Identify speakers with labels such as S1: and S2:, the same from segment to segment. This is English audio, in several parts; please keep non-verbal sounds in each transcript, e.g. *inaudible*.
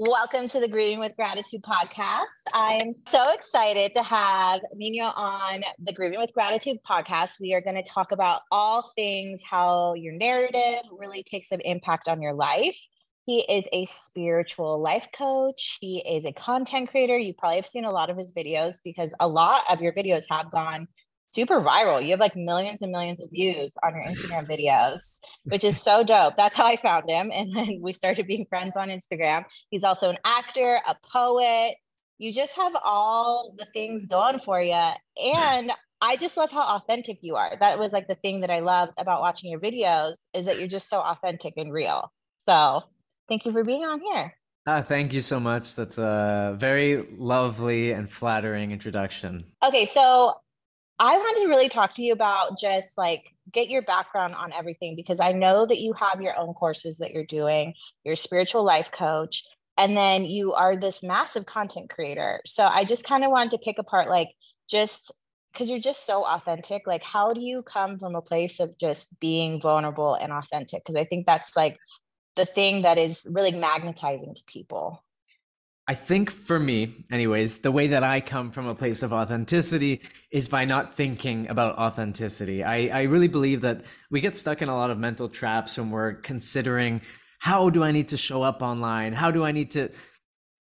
S1: Welcome to the Grieving with Gratitude podcast. I am so excited to have Nino on the Grieving with Gratitude podcast. We are going to talk about all things how your narrative really takes an impact on your life. He is a spiritual life coach. He is a content creator. You probably have seen a lot of his videos because a lot of your videos have gone super viral. You have like millions and millions of views on your Instagram videos, which is so dope. That's how I found him. *laughs* And then we started being friends on Instagram. He's also an actor, a poet. You just have all the things going for you. And I just love how authentic you are. That was like the thing that I loved about watching your videos is that you're just so authentic and real. So thank you for being on here.
S2: Ah, thank you so much. That's a very lovely and flattering introduction.
S1: Okay, so I wanted to really talk to you about just like get your background on everything because I know that you have your own courses that you're doing, you're a spiritual life coach, and then you are this massive content creator. So I just kind of wanted to pick apart like just because you're just so authentic. Like, how do you come from a place of just being vulnerable and authentic? Because I think that's like the thing that is really magnetizing to people.
S2: I think for me, anyways, the way that I come from a place of authenticity is by not thinking about authenticity. I, I really believe that we get stuck in a lot of mental traps when we're considering how do I need to show up online? How do I need to,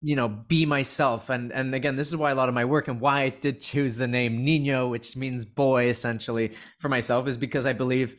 S2: you know, be myself? And and again, this is why a lot of my work and why I did choose the name Nino, which means boy essentially for myself, is because I believe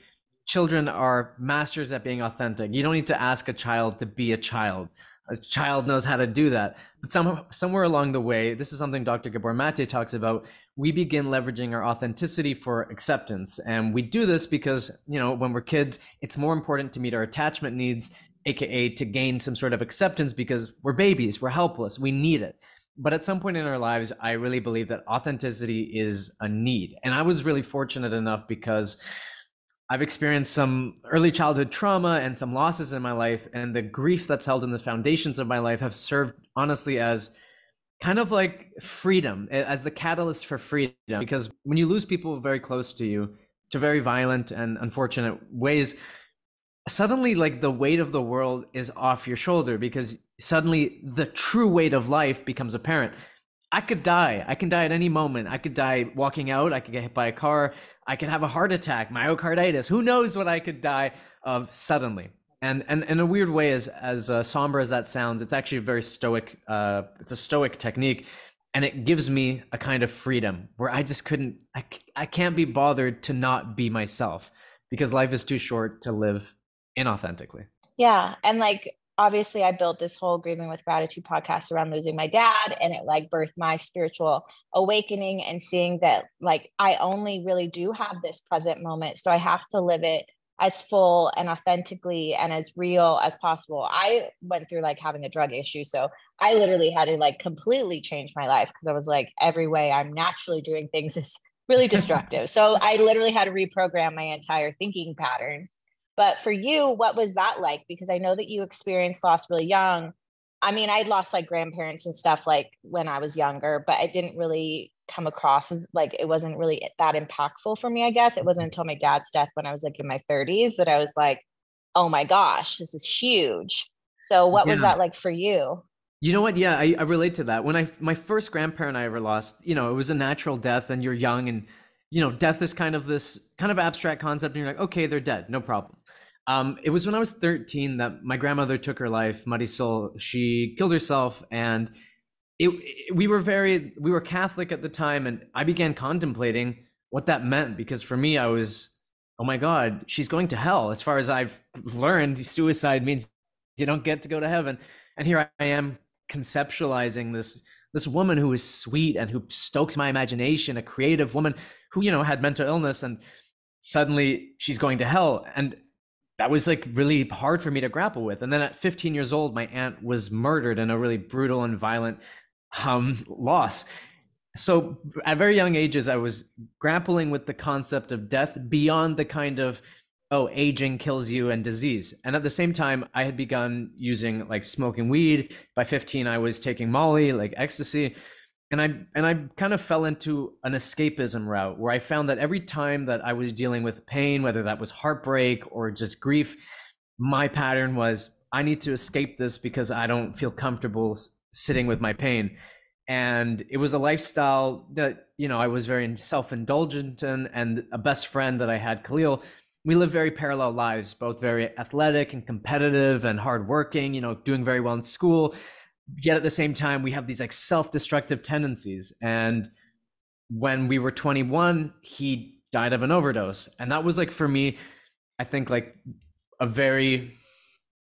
S2: children are masters at being authentic. You don't need to ask a child to be a child a child knows how to do that. But some, somewhere along the way, this is something Dr. Gabor Mate talks about. We begin leveraging our authenticity for acceptance. And we do this because, you know, when we're kids, it's more important to meet our attachment needs, AKA to gain some sort of acceptance because we're babies, we're helpless, we need it. But at some point in our lives, I really believe that authenticity is a need. And I was really fortunate enough because I've experienced some early childhood trauma and some losses in my life, and the grief that's held in the foundations of my life have served honestly as kind of like freedom, as the catalyst for freedom. Because when you lose people very close to you to very violent and unfortunate ways, suddenly like the weight of the world is off your shoulder because suddenly the true weight of life becomes apparent. I could die. I can die at any moment. I could die walking out. I could get hit by a car. I could have a heart attack, myocarditis. Who knows what I could die of suddenly? And and in a weird way, as as uh, somber as that sounds, it's actually a very stoic. Uh, it's a stoic technique, and it gives me a kind of freedom where I just couldn't. I I can't be bothered to not be myself because life is too short to live inauthentically.
S1: Yeah, and like obviously I built this whole grieving with gratitude podcast around losing my dad and it like birthed my spiritual awakening and seeing that like I only really do have this present moment so I have to live it as full and authentically and as real as possible. I went through like having a drug issue so I literally had to like completely change my life because I was like every way I'm naturally doing things is really *laughs* destructive. so I literally had to reprogram my entire thinking pattern but for you, what was that like? Because I know that you experienced loss really young. I mean, I'd lost like grandparents and stuff like when I was younger, but I didn't really come across as like it wasn't really that impactful for me, I guess. It wasn't until my dad's death when I was like in my 30s that I was like, oh my gosh, this is huge. So what yeah. was that like for you?
S2: You know what? Yeah, I, I relate to that. When I my first grandparent I ever lost, you know, it was a natural death and you're young and you know, death is kind of this kind of abstract concept and you're like, okay, they're dead, no problem. Um, it was when I was 13 that my grandmother took her life, Marisol. She killed herself, and it, it, we were very we were Catholic at the time, and I began contemplating what that meant because for me, I was, oh my God, she's going to hell. As far as I've learned, suicide means you don't get to go to heaven, and here I am conceptualizing this this woman who was sweet and who stoked my imagination, a creative woman who you know had mental illness, and suddenly she's going to hell, and that was like really hard for me to grapple with. And then at 15 years old, my aunt was murdered in a really brutal and violent um, loss. So at very young ages, I was grappling with the concept of death beyond the kind of oh aging kills you and disease and at the same time i had begun using like smoking weed by 15 i was taking molly like ecstasy and I and I kind of fell into an escapism route where I found that every time that I was dealing with pain, whether that was heartbreak or just grief, my pattern was I need to escape this because I don't feel comfortable sitting with my pain. And it was a lifestyle that, you know, I was very self indulgent in. And a best friend that I had, Khalil, we lived very parallel lives, both very athletic and competitive and hardworking, you know, doing very well in school. Yet at the same time, we have these like self destructive tendencies. And when we were 21, he died of an overdose. And that was like, for me, I think like a very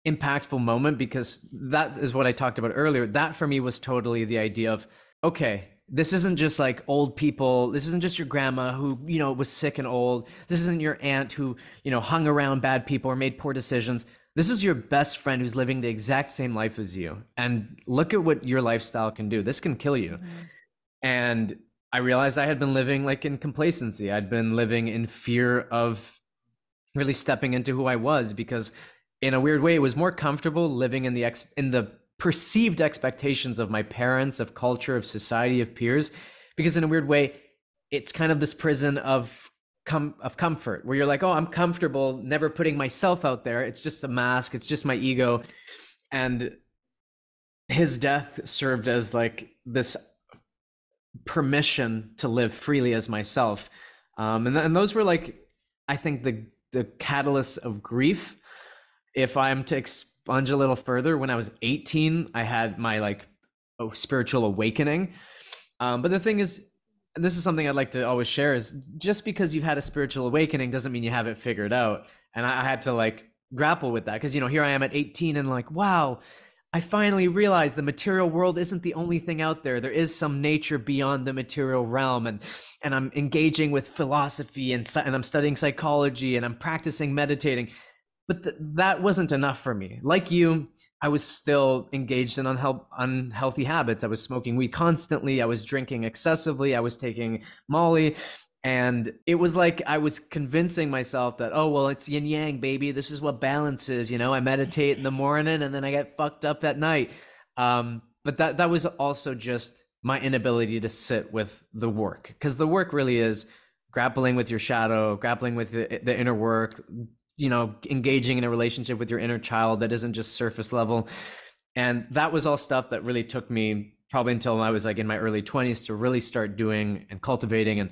S2: impactful moment because that is what I talked about earlier. That for me was totally the idea of, okay, this isn't just like old people. This isn't just your grandma who, you know, was sick and old. This isn't your aunt who, you know, hung around bad people or made poor decisions. This is your best friend who's living the exact same life as you. And look at what your lifestyle can do. This can kill you. Mm-hmm. And I realized I had been living like in complacency. I'd been living in fear of really stepping into who I was because in a weird way it was more comfortable living in the ex in the perceived expectations of my parents, of culture, of society, of peers because in a weird way it's kind of this prison of com- of comfort where you're like, "Oh, I'm comfortable never putting myself out there. It's just a mask, it's just my ego." And his death served as like this permission to live freely as myself. Um, and, th- and those were like, I think the the catalyst of grief. If I'm to expunge a little further, when I was 18, I had my like oh, spiritual awakening. Um, but the thing is, and this is something I'd like to always share is just because you've had a spiritual awakening doesn't mean you have it figured out. And I, had to like grapple with that because you know here I am at 18 and like wow I finally realized the material world isn't the only thing out there. There is some nature beyond the material realm, and and I'm engaging with philosophy and and I'm studying psychology and I'm practicing meditating, but th- that wasn't enough for me. Like you, I was still engaged in unhe- unhealthy habits. I was smoking weed constantly. I was drinking excessively. I was taking Molly, and it was like I was convincing myself that, oh, well, it's yin yang, baby. This is what balance is. You know, I meditate in the morning and then I get fucked up at night. Um, but that, that was also just my inability to sit with the work because the work really is grappling with your shadow, grappling with the, the inner work, you know, engaging in a relationship with your inner child that isn't just surface level. And that was all stuff that really took me probably until I was like in my early 20s to really start doing and cultivating and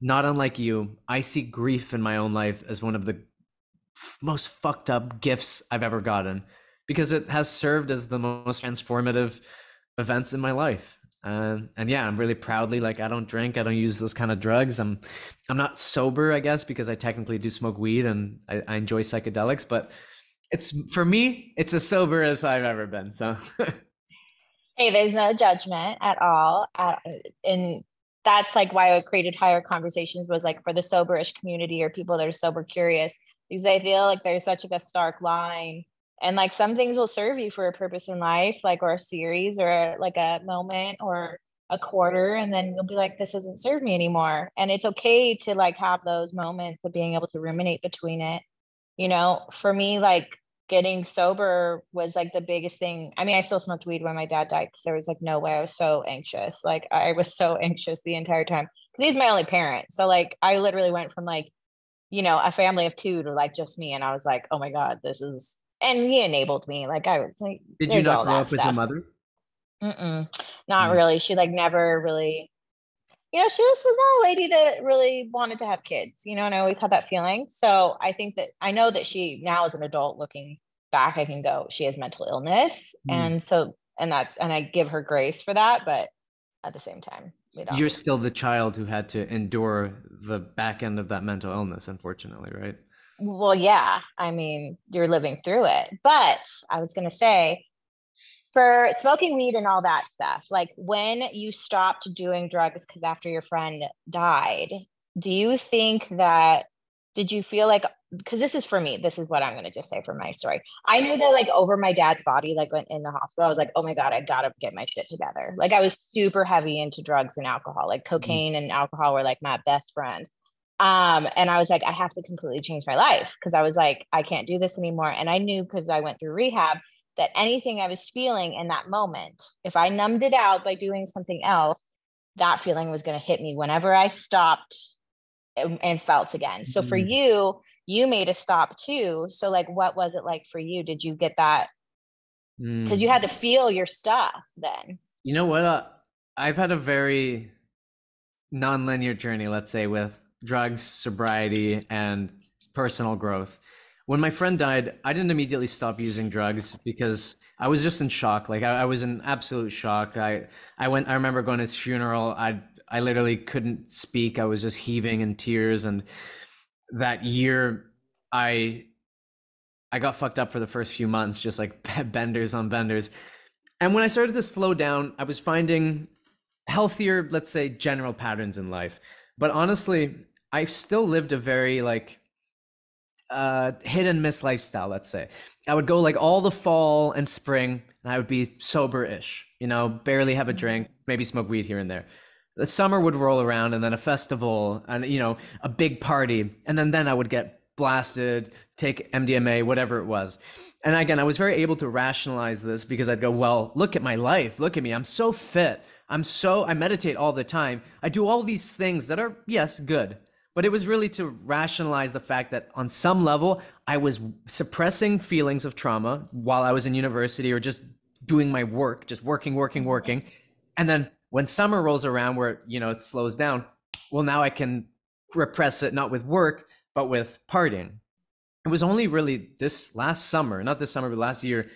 S2: not unlike you, I see grief in my own life as one of the f- most fucked up gifts I've ever gotten because it has served as the most transformative events in my life. Uh, and yeah, I'm really proudly like I don't drink, I don't use those kind of drugs. I'm I'm not sober, I guess, because I technically do smoke weed and I, I enjoy psychedelics, but it's for me, it's as sober as I've ever been. So *laughs*
S1: hey, there's no judgment at all. At, in that's like why I created higher conversations was like for the soberish community or people that are sober curious because I feel like there's such like a stark line and like some things will serve you for a purpose in life like or a series or like a moment or a quarter and then you'll be like this doesn't serve me anymore and it's okay to like have those moments of being able to ruminate between it you know for me like getting sober was like the biggest thing. I mean, I still smoked weed when my dad died because there was like no way. I was so anxious. Like I was so *laughs* anxious the entire time because he's my only parent. So like I literally went from like, you know, a family of two to like just me. And I was like, oh my God, this is and he enabled me. Like I was like,
S2: did you not grow up with your mother?
S1: Mm-mm, not mm. really. She like never really you know, she just was not a lady that really wanted to have kids, you know, and I always had that feeling. So I think that I know that she now as an adult looking back, I can go, she has mental illness. Mm. And so, and that, and I give her grace for that. But at the same time,
S2: you're still the child who had to endure the back end of that mental illness, unfortunately, right?
S1: Well, yeah. I mean, you're living through it. But I was going to say, for smoking weed and all that stuff, like when you stopped doing drugs because after your friend died, do you think that did you feel like because this is for me, this is what I'm gonna just say for my story. I knew that like over my dad's body, like in the hospital, I was like, oh my God, I gotta get my shit together. Like I was super heavy into drugs and alcohol, like mm-hmm. cocaine mm-hmm. and alcohol were like my best friend. Um, and I was like, I have to completely change my life because I was like, I can't do this anymore. And I knew because I went through rehab that anything I was feeling in that moment, if I numbed it out by doing something else, that feeling was going to hit me whenever I stopped and, and felt again. So mm for you, you made a stop too. So like what was it like for you? Did you get that because mm. you had to feel your stuff then.
S2: You know what? Uh, I've had a very non-linear journey, let's say, with drugs, sobriety, and personal growth. When my friend died, I didn't immediately stop using drugs because I was just in shock. Like I, I was in absolute shock. I I went. I remember going to his funeral. I I literally couldn't speak. I was just heaving in tears. And that year, I I got fucked up for the first few months, just like *laughs* benders on benders. And when I started to slow down, I was finding healthier, let's say, general patterns in life. But honestly, I still lived a very like uh hit and miss lifestyle, let's say. I would go like all the fall and spring and I would be sober-ish, you know, barely have a mm-hmm. drink, maybe smoke weed here and there. The summer would roll around and then a festival and you know, a big party and then then I would get blasted, take MDMA, whatever it was. And again, I was very able to rationalize this because I'd go, well, look at my life. Look at me. I'm so fit. I'm so, I meditate all the time. I do all these things that are, yes, good. But it was really to rationalize the fact that on some level, I was suppressing feelings of trauma while I was in university or just doing my work, just working, working, working. And then when summer rolls around where, you know, it slows down, well, now I can repress it, not with work, but with partying. It was only really this last summer, not this summer, but last year,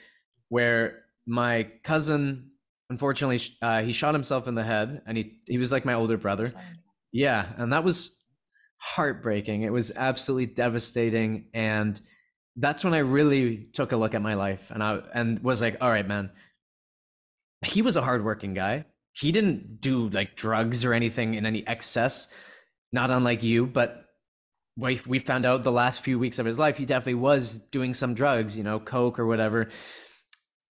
S2: where my cousin unfortunately uh, he shot himself in the head and he he was like my older brother yeah and that was heartbreaking. It was absolutely devastating and that's when i really took a look at my life and i and was like all right man. He was a hardworking guy. He didn't do like drugs or anything in any excess not unlike you but we, we found out the last few weeks of his life he definitely was doing some drugs you know coke or whatever.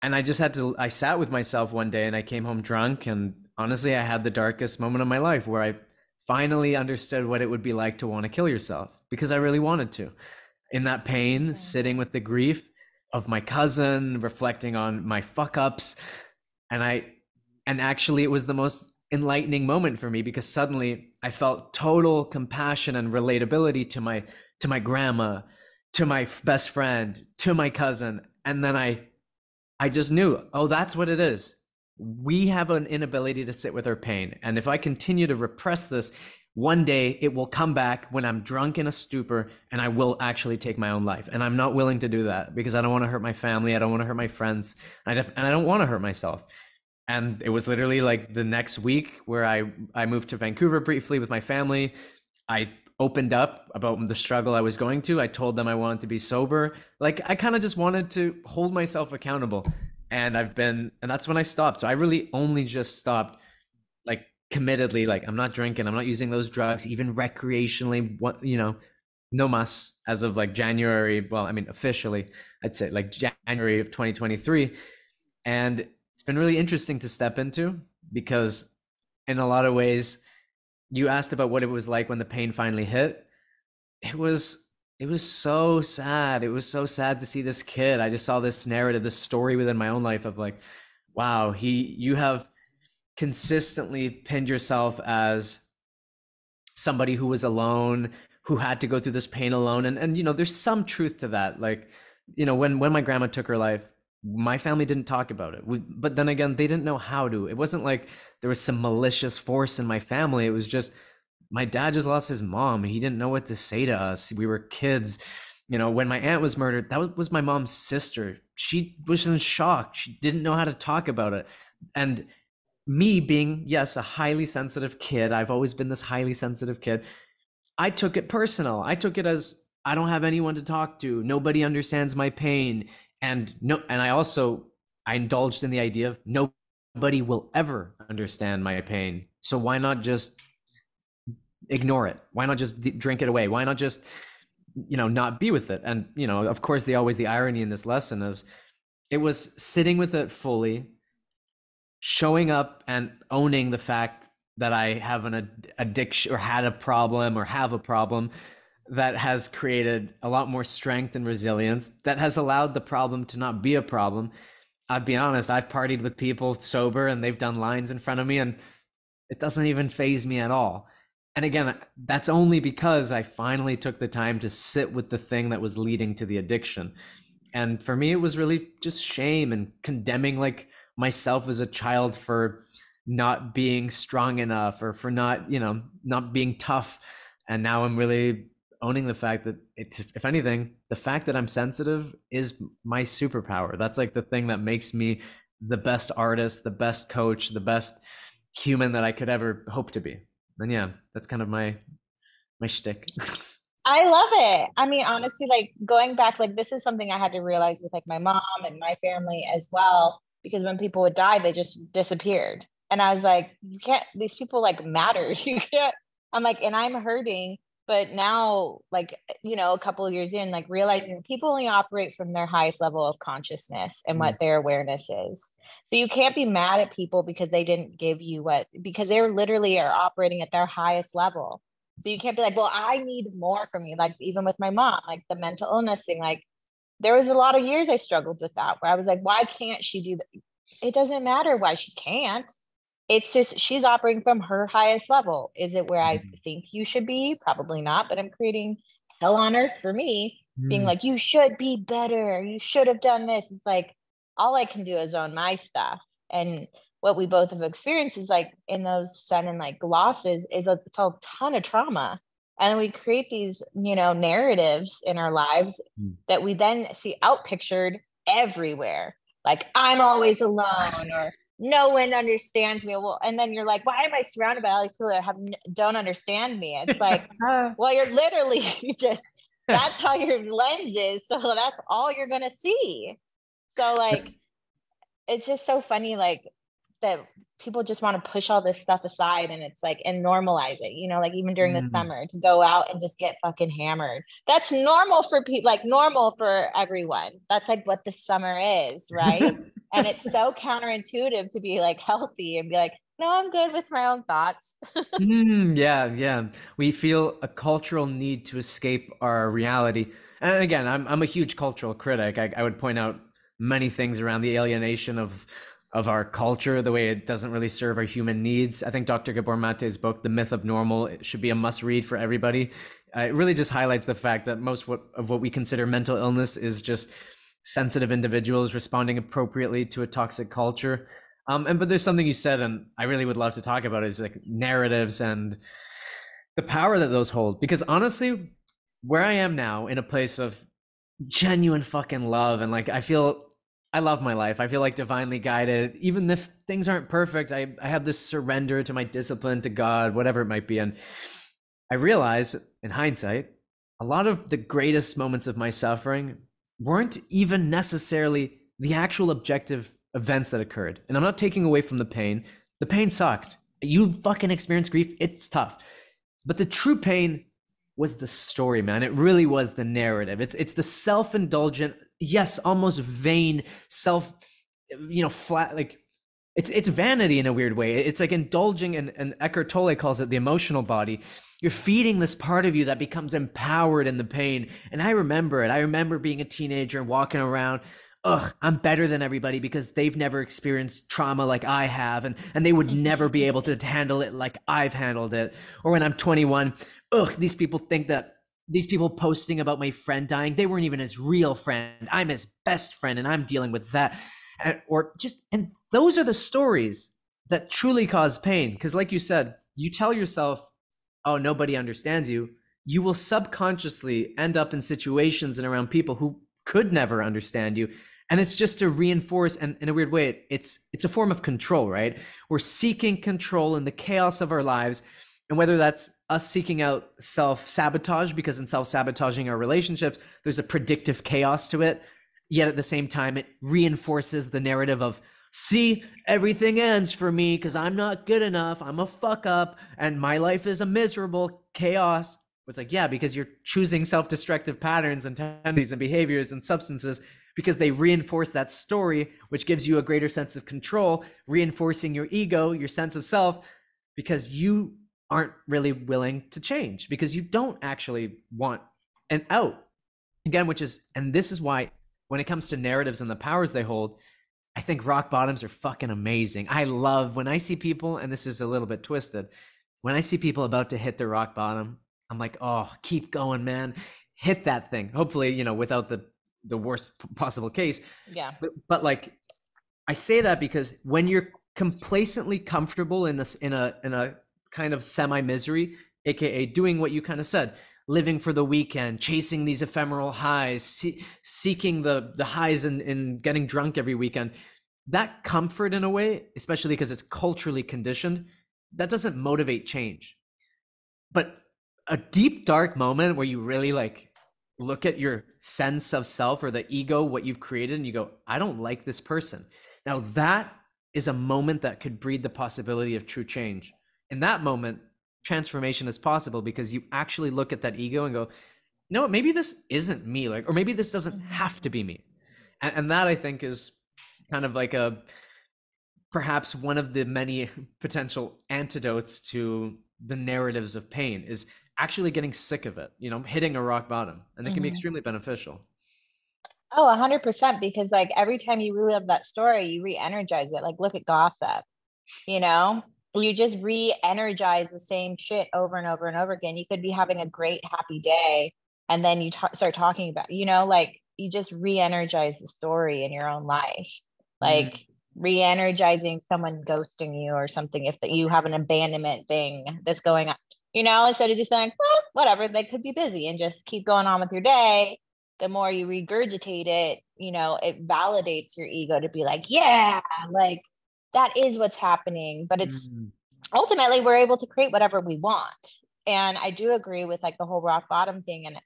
S2: And I just had to I sat with myself one day and I came home drunk and honestly I had the darkest moment of my life where I finally understood what it would be like to want to kill yourself because I really wanted to. In that pain, sitting with the grief of my cousin, reflecting on my fuck ups and I and actually it was the most enlightening moment for me because suddenly I felt total compassion and relatability to my to my grandma, to my best friend, to my cousin and then I I just knew, oh, that's what it is. We have an inability to sit with our pain. And if I continue to repress this, one day it will come back when I'm drunk in a stupor and I will actually take my own life. And I'm not willing to do that because I don't want to hurt my family. I don't want to hurt my friends. and I don't want to hurt myself. And it was literally like the next week where I, I moved to Vancouver briefly with my family. I opened up about the struggle I was going to. I told them I wanted to be sober. Like I kind of just wanted to hold myself accountable. And I've been and that's when I stopped. So I really only just stopped like committedly like I'm not drinking, I'm not using those drugs even recreationally what you know, no mas as of like January, well, I mean officially, I'd say like January of 2023. And it's been really interesting to step into because in a lot of ways you asked about what it was like when the pain finally hit. It was it was so sad. It was so sad to see this kid. I just saw this narrative, this story within my own life of like, wow, he you have consistently pinned yourself as somebody who was alone, who had to go through this pain alone. And and you know, there's some truth to that. Like, you know, when when my grandma took her life, my family didn't talk about it. We, but then again, they didn't know how to. It wasn't like there was some malicious force in my family. It was just my dad just lost his mom. He didn't know what to say to us. We were kids. You know, when my aunt was murdered, that was my mom's sister. She was in shock. She didn't know how to talk about it. And me being, yes, a highly sensitive kid, I've always been this highly sensitive kid. I took it personal. I took it as I don't have anyone to talk to. Nobody understands my pain and no and i also i indulged in the idea of nobody will ever understand my pain so why not just ignore it why not just d- drink it away why not just you know not be with it and you know of course the always the irony in this lesson is it was sitting with it fully showing up and owning the fact that i have an ad- addiction or had a problem or have a problem that has created a lot more strength and resilience that has allowed the problem to not be a problem. I'll be honest, I've partied with people sober and they've done lines in front of me and it doesn't even faze me at all. And again, that's only because I finally took the time to sit with the thing that was leading to the addiction. and for me it was really just shame and condemning like myself as a child for not being strong enough or for not you know not being tough. And now i'm really owning the fact that it, if anything the fact that i'm sensitive is my superpower. That's like the thing that makes me the best artist the best coach the best human that i could ever hope to be and yeah that's kind of my my shtick. *laughs*
S1: I love it. I mean, honestly, like going back, like this is something I had to realize with like my mom and my family as well, because when people would die, they just disappeared. And I was like, you can't, these people like mattered. *laughs* You can't, I'm like, and I'm hurting. But now, like, you know, a couple of years in, like realizing people only operate from their highest level of consciousness and mm what their awareness is. So you can't be mad at people because they didn't give you what, because they literally are operating at their highest level. So you can't be like, well, I need more from you. Like even with my mom, like the mental illness thing, like there was a lot of years I struggled with that where I was like, why can't she do that? It doesn't matter why she can't. It's just she's operating from her highest level. Is it where I mm-hmm. think you should be? Probably not, but I'm creating hell on earth for me, mm. being like, you should be better. You should have done this. It's like all I can do is own my stuff. And what we both have experienced is like in those sudden like losses is a, it's a ton of trauma and we create these you know narratives in our lives mm. that we then see outpictured everywhere like i'm always alone or no one understands me. Well and then you're like why am i surrounded by all these people that have don't understand me? It's like uh. well you're literally *laughs* just that's how your lens is. So that's all you're gonna see. So like it's just so funny like that people just want to push all this stuff aside and it's like and normalize it you know like even during the mm. summer to go out and just get fucking hammered. That's normal for people like normal for everyone. That's like what the summer is right? *laughs* And it's so counterintuitive to be like healthy and be like no i'm good with my own thoughts. *laughs*
S2: Mm, yeah yeah. We feel a cultural need to escape our reality. And again i'm, I'm a huge cultural critic. I, I would point out many things around the alienation of of our culture, the way it doesn't really serve our human needs. I think Dr. Gabor Mate's book, The Myth of Normal, should be a must read for everybody. Uh, it really just highlights the fact that most what, of what we consider mental illness is just sensitive individuals responding appropriately to a toxic culture. Um, and but there's something you said, and I really would love to talk about is like narratives and the power that those hold. Because honestly, where I am now in a place of genuine fucking love and like I feel I love my life. I feel like divinely guided. Even if things aren't perfect, I, I have this surrender to my discipline, to God, whatever it might be. And I realize in hindsight, a lot of the greatest moments of my suffering weren't even necessarily the actual objective events that occurred. And I'm not taking away from the pain. The pain sucked. You fucking experience grief, it's tough. But the true pain was the story, man. It really was the narrative. It's it's the self-indulgent yes, almost vain, self, you know, flat like it's it's vanity in a weird way. It's like indulging, and, and Eckhart Tolle calls it the emotional body. You're feeding this part of you that becomes empowered in the pain. And I remember it. I remember being a teenager and walking around. Ugh, I'm better than everybody because they've never experienced trauma like I have, and and they would mm-hmm. never be able to handle it like I've handled it. Or when I'm 21, ugh, these people think that these people posting about my friend dying, they weren't even his real friend. I'm his best friend and I'm dealing with that. Uh, or just, and those are the stories that truly cause pain. Because, like you said, you tell yourself, oh, nobody understands you. You will subconsciously end up in situations and around people who could never understand you. And it's just to reinforce, and in a weird way, it's it's a form of control, right? We're seeking control in the chaos of our lives, and whether that's us seeking out self sabotage because in self sabotaging our relationships, there's a predictive chaos to it. Yet at the same time, it reinforces the narrative of, see, everything ends for me because I'm not good enough. I'm a fuck up and my life is a miserable chaos. It's like, yeah, because you're choosing self destructive patterns and tendencies and behaviors and substances because they reinforce that story, which gives you a greater sense of control, reinforcing your ego, your sense of self, because you aren't really willing to change because you don't actually want an out. Again, which is, and this is why when it comes to narratives and the powers they hold, I think rock bottoms are fucking amazing. I love when I see people, and this is a little bit twisted, when I see people about to hit the rock bottom, I'm like, oh, keep going, man. Hit that thing. Hopefully, you know, without the the worst possible case.
S1: Yeah.
S2: But, but like I say that because when you're complacently comfortable in this in a in a kind of semi misery, aka doing what you kind of said, living for the weekend, chasing these ephemeral highs, see, seeking the the highs and, and getting drunk every weekend. That comfort in a way, especially because it's culturally conditioned, that doesn't motivate change. But a deep dark moment where you really like look at your sense of self or the ego, what you've created, and you go, I don't like this person. Now that is a moment that could breed the possibility of true change. In that moment, transformation is possible because you actually look at that ego and go, no, maybe this isn't me, like, or maybe this doesn't mm-hmm. have to be me. And, and that I think is kind of like a perhaps one of the many *laughs* potential antidotes to the narratives of pain is actually getting sick of it, you know, hitting a rock bottom. And it mm-hmm. can be mm-hmm. extremely beneficial.
S1: Oh, 100% because like every time you relive that story, you re-energize it. Like look at gossip. You know, you just re-energize the same shit over and over and over again. You could be having a great happy day and then you start talking about, you know, like you just re-energize the story in your own life. Like mm-hmm. re-energizing someone ghosting you or something if that you have an abandonment thing that's going on you know, instead of just being like, well, whatever, they could be busy and just keep going on with your day. The more you regurgitate it, you know, it validates your ego to be like, yeah, like that is what's happening. But it's mm-hmm. ultimately we're able to create whatever we want. And I do agree with like the whole rock bottom thing. And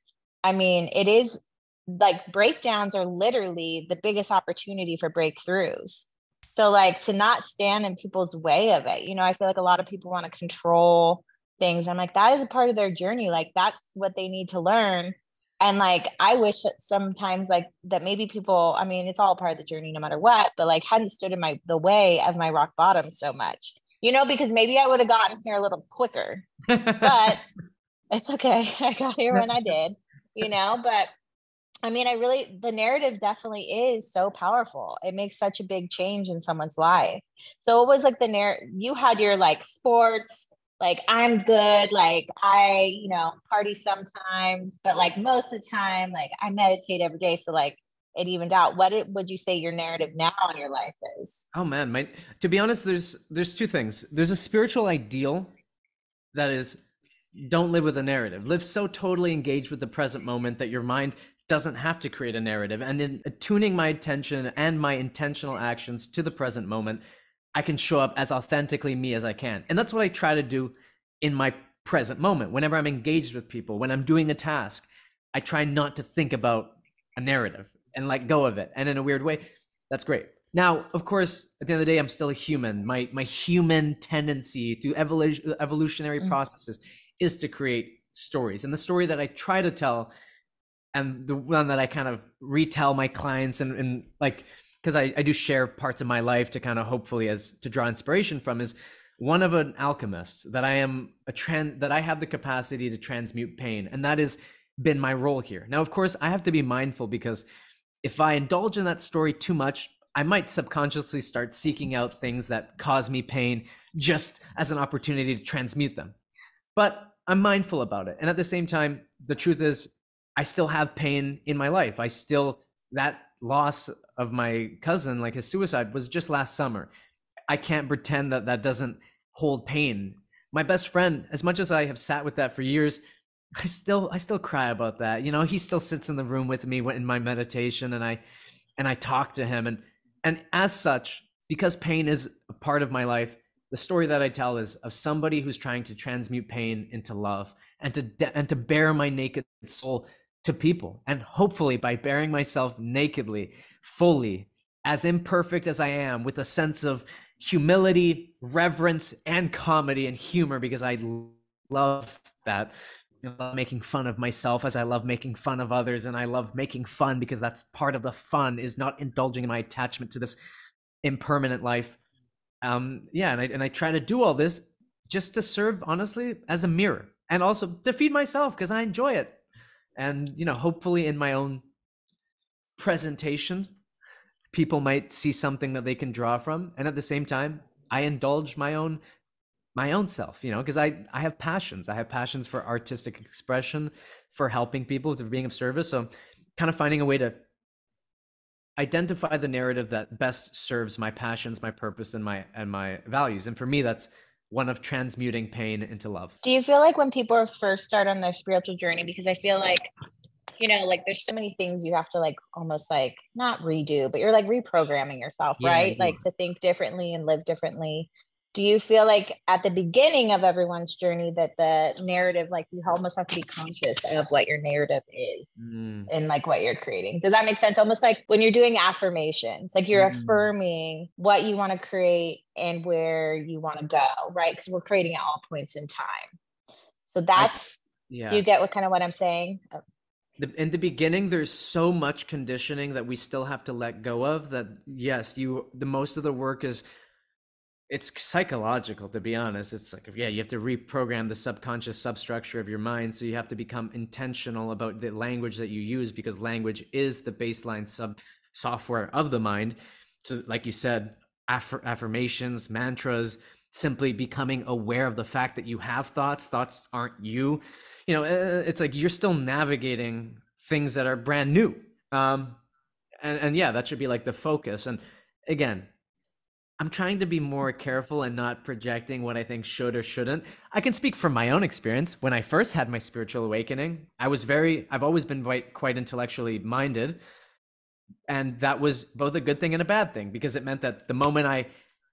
S1: I mean, it is like breakdowns are literally the biggest opportunity for breakthroughs. So, like, to not stand in people's way of it, you know, I feel like a lot of people want to control things. I'm like, that is a part of their journey. Like that's what they need to learn. And like, I wish that sometimes like that maybe people, I mean, it's all part of the journey no matter what, but like hadn't stood in my the way of my rock bottom so much, you know, because maybe I would have gotten here a little quicker. *laughs* but it's okay. *laughs* I got here when I did, you know, but I mean, I really, the narrative definitely is so powerful. It makes such a big change in someone's life. So it was like the narrative, you had your like sports, like I'm good, like I, you know, party sometimes, but like most of the time, like I meditate every day. So like it evened out. What it, would you say your narrative now in your life is?
S2: Oh man, my to be honest, there's there's two things. There's a spiritual ideal that is don't live with a narrative. Live so totally engaged with the present moment that your mind doesn't have to create a narrative. And in tuning my attention and my intentional actions to the present moment, I can show up as authentically me as I can. And that's what I try to do in my present moment. Whenever I'm engaged with people, when I'm doing a task, I try not to think about a narrative and let go of it. And in a weird way, that's great. Now, of course, at the end of the day, I'm still a human. My my human tendency through evolution, evolutionary mm. processes is to create stories. And the story that I try to tell and the one that I kind of retell my clients and, and like because I, I do share parts of my life to kind of hopefully as to draw inspiration from is one of an alchemist that I am a trend that I have the capacity to transmute pain. And that has been my role here. Now, of course, I have to be mindful because if I indulge in that story too much, I might subconsciously start seeking out things that cause me pain just as an opportunity to transmute them. But I'm mindful about it. And at the same time, the truth is, I still have pain in my life. I still, that loss of my cousin, like his suicide, was just last summer. I can't pretend that that doesn't hold pain. My best friend, as much as I have sat with that for years, I still I still cry about that. You know, he still sits in the room with me in my meditation, and I and I talk to him, and and as such, because pain is a part of my life, the story that I tell is of somebody who's trying to transmute pain into love and to and to bare my naked soul to people. And hopefully, by bearing myself nakedly, fully, as imperfect as I am, with a sense of humility, reverence, and comedy and humor, because I love that. I love making fun of myself as I love making fun of others, and I love making fun because that's part of the fun is not indulging in my attachment to this impermanent life. Um, yeah, and I and I try to do all this just to serve honestly as a mirror and also to feed myself because I enjoy it and you know hopefully in my own presentation people might see something that they can draw from and at the same time i indulge my own my own self you know because i i have passions i have passions for artistic expression for helping people to being of service so kind of finding a way to identify the narrative that best serves my passions, my purpose, and my and my values. And for me, that's one of transmuting pain into love.
S1: Do you feel like when people first start on their spiritual journey, because I feel like, you know, like there's so many things you have to like almost like not redo, but you're like reprogramming yourself, yeah, right? Like to think differently and live differently do you feel like at the beginning of everyone's journey that the narrative like you almost have to be conscious of what your narrative is mm. and like what you're creating does that make sense almost like when you're doing affirmations like you're mm. affirming what you want to create and where you want to go right because we're creating at all points in time so that's I, yeah you get what kind of what i'm saying oh.
S2: In the beginning there's so much conditioning that we still have to let go of that yes you the most of the work is it's psychological to be honest. It's like yeah you have to reprogram the subconscious substructure of your mind so you have to become intentional about the language that you use because language is the baseline sub software of the mind. So like you said aff- affirmations mantras simply becoming aware of the fact that you have thoughts thoughts aren't you you know uh, it's like you're still navigating things that are brand new um and and yeah that should be like the focus and again I'm trying to be more careful and not projecting what I think should or shouldn't. I can speak from my own experience. When I first had my spiritual awakening, I was very, I've always been quite, quite intellectually minded. And that was both a good thing and a bad thing because it meant that the moment I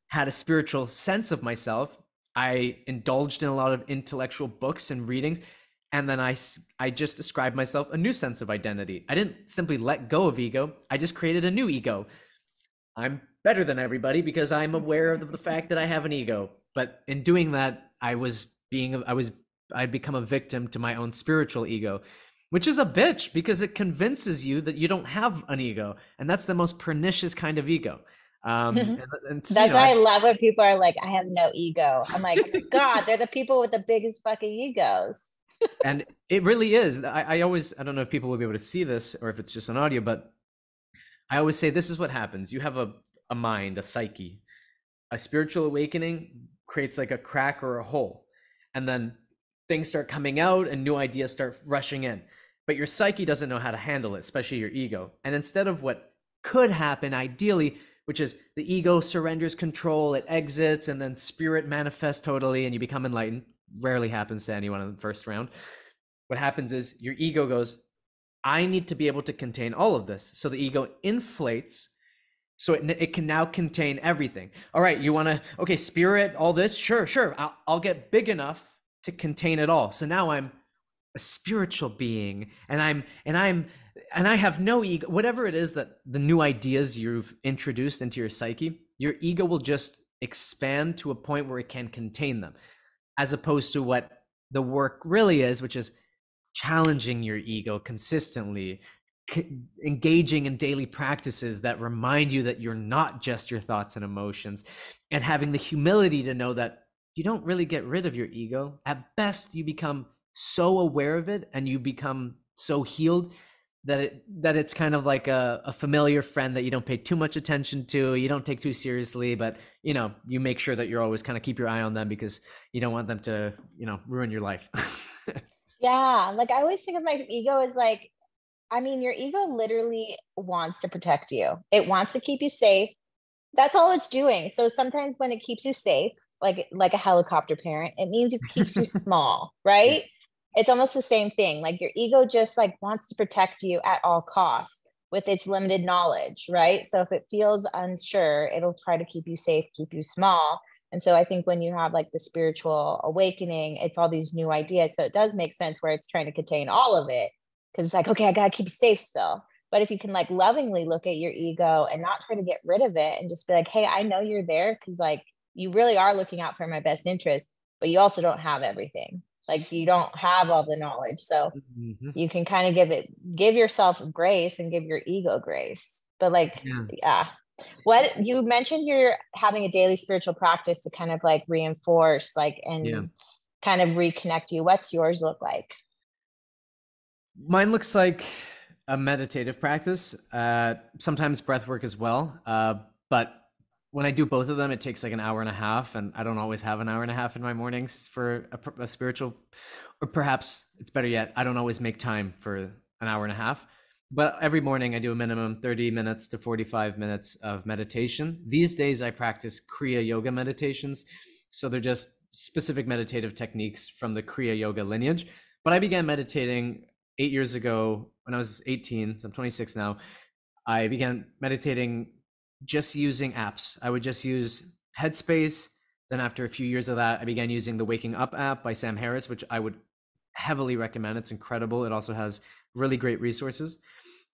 S2: had a spiritual sense of myself, I indulged in a lot of intellectual books and readings. And then I, I just described myself a new sense of identity. I didn't simply let go of ego, I just created a new ego. I'm better than everybody because I'm aware of the fact that I have an ego. But in doing that, I was being I was I'd become a victim to my own spiritual ego, which is a bitch because it convinces you that you don't have an ego, and that's the most pernicious kind of ego. Um, *laughs* and,
S1: and, that's you know, why I, I, love when people are like, "I have no ego." I'm like, God, they're the people with the biggest fucking egos.
S2: And it really is. I, I always I don't know if people will be able to see this or if it's just an audio, but I always say this is what happens. You have a a mind, a psyche. A spiritual awakening creates like a crack or a hole. And then things start coming out and new ideas start rushing in. But your psyche doesn't know how to handle it, especially your ego. And instead of what could happen ideally, which is the ego surrenders control, it exits, and then spirit manifests totally and you become enlightened. Rarely happens to anyone in the first round. What happens is your ego goes, I need to be able to contain all of this. So the ego inflates so it, it can now contain everything all right you want to okay spirit all this sure sure I'll, I'll get big enough to contain it all so now i'm a spiritual being and i'm and i'm and i have no ego whatever it is that the new ideas you've introduced into your psyche your ego will just expand to a point where it can contain them as opposed to what the work really is which is challenging your ego consistently engaging in daily practices that remind you that you're not just your thoughts and emotions and having the humility to know that you don't really get rid of your ego. At best you become so aware of it and you become so healed that it that it's kind of like a, a familiar friend that you don't pay too much attention to you don't take too seriously but you know you make sure that you're always kind of keep your eye on them because you don't want them to you know ruin your life *laughs*
S1: yeah like i always think of my ego as like I mean, your ego literally wants to protect you. It wants to keep you safe. That's all it's doing. So sometimes when it keeps you safe, like like a helicopter parent, it means it keeps you *laughs* small, right? Yeah. It's almost the same thing. Like your ego just like wants to protect you at all costs with its limited knowledge, right? So if it feels unsure, it'll try to keep you safe, keep you small. And so I think when you have like the spiritual awakening, it's all these new ideas. So it does make sense where it's trying to contain all of it because it's like okay i gotta keep you safe still but if you can like lovingly look at your ego and not try to get rid of it and just be like hey i know you're there because like you really are looking out for my best interest but you also don't have everything like you don't have all the knowledge so mm-hmm. you can kind of give it give yourself grace and give your ego grace but like yeah. yeah what you mentioned you're having a daily spiritual practice to kind of like reinforce like and yeah. kind of reconnect you what's yours look like
S2: Mine looks like a meditative practice, uh, sometimes breath work as well. Uh, but when I do both of them, it takes like an hour and a half, and I don't always have an hour and a half in my mornings for a, a spiritual, or perhaps it's better yet, I don't always make time for an hour and a half. but every morning I do a minimum 30 minutes to 45 minutes of meditation. These days I practice Kriya Yoga meditations. So they're just specific meditative techniques from the Kriya Yoga lineage. But I began meditating eight years ago when I was 18. So I'm 26 now. I began meditating just using apps. I would just use Headspace. Then after a few years of that, I began using the Waking Up app by Sam Harris, which I would heavily recommend. It's incredible. It also has really great resources.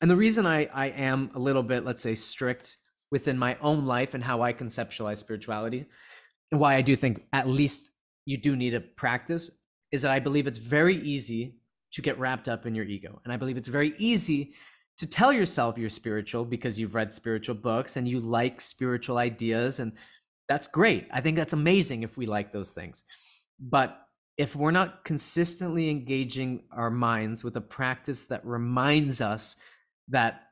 S2: And the reason I, I am a little bit, let's say, strict within my own life and how I conceptualize spirituality, and why I do think at least you do need a practice, is that I believe it's very easy to get wrapped up in your ego. And I believe it's very easy to tell yourself you're spiritual because you've read spiritual books and you like spiritual ideas. And that's great. I think that's amazing if we like those things. But if we're not consistently engaging our minds with a practice that reminds us that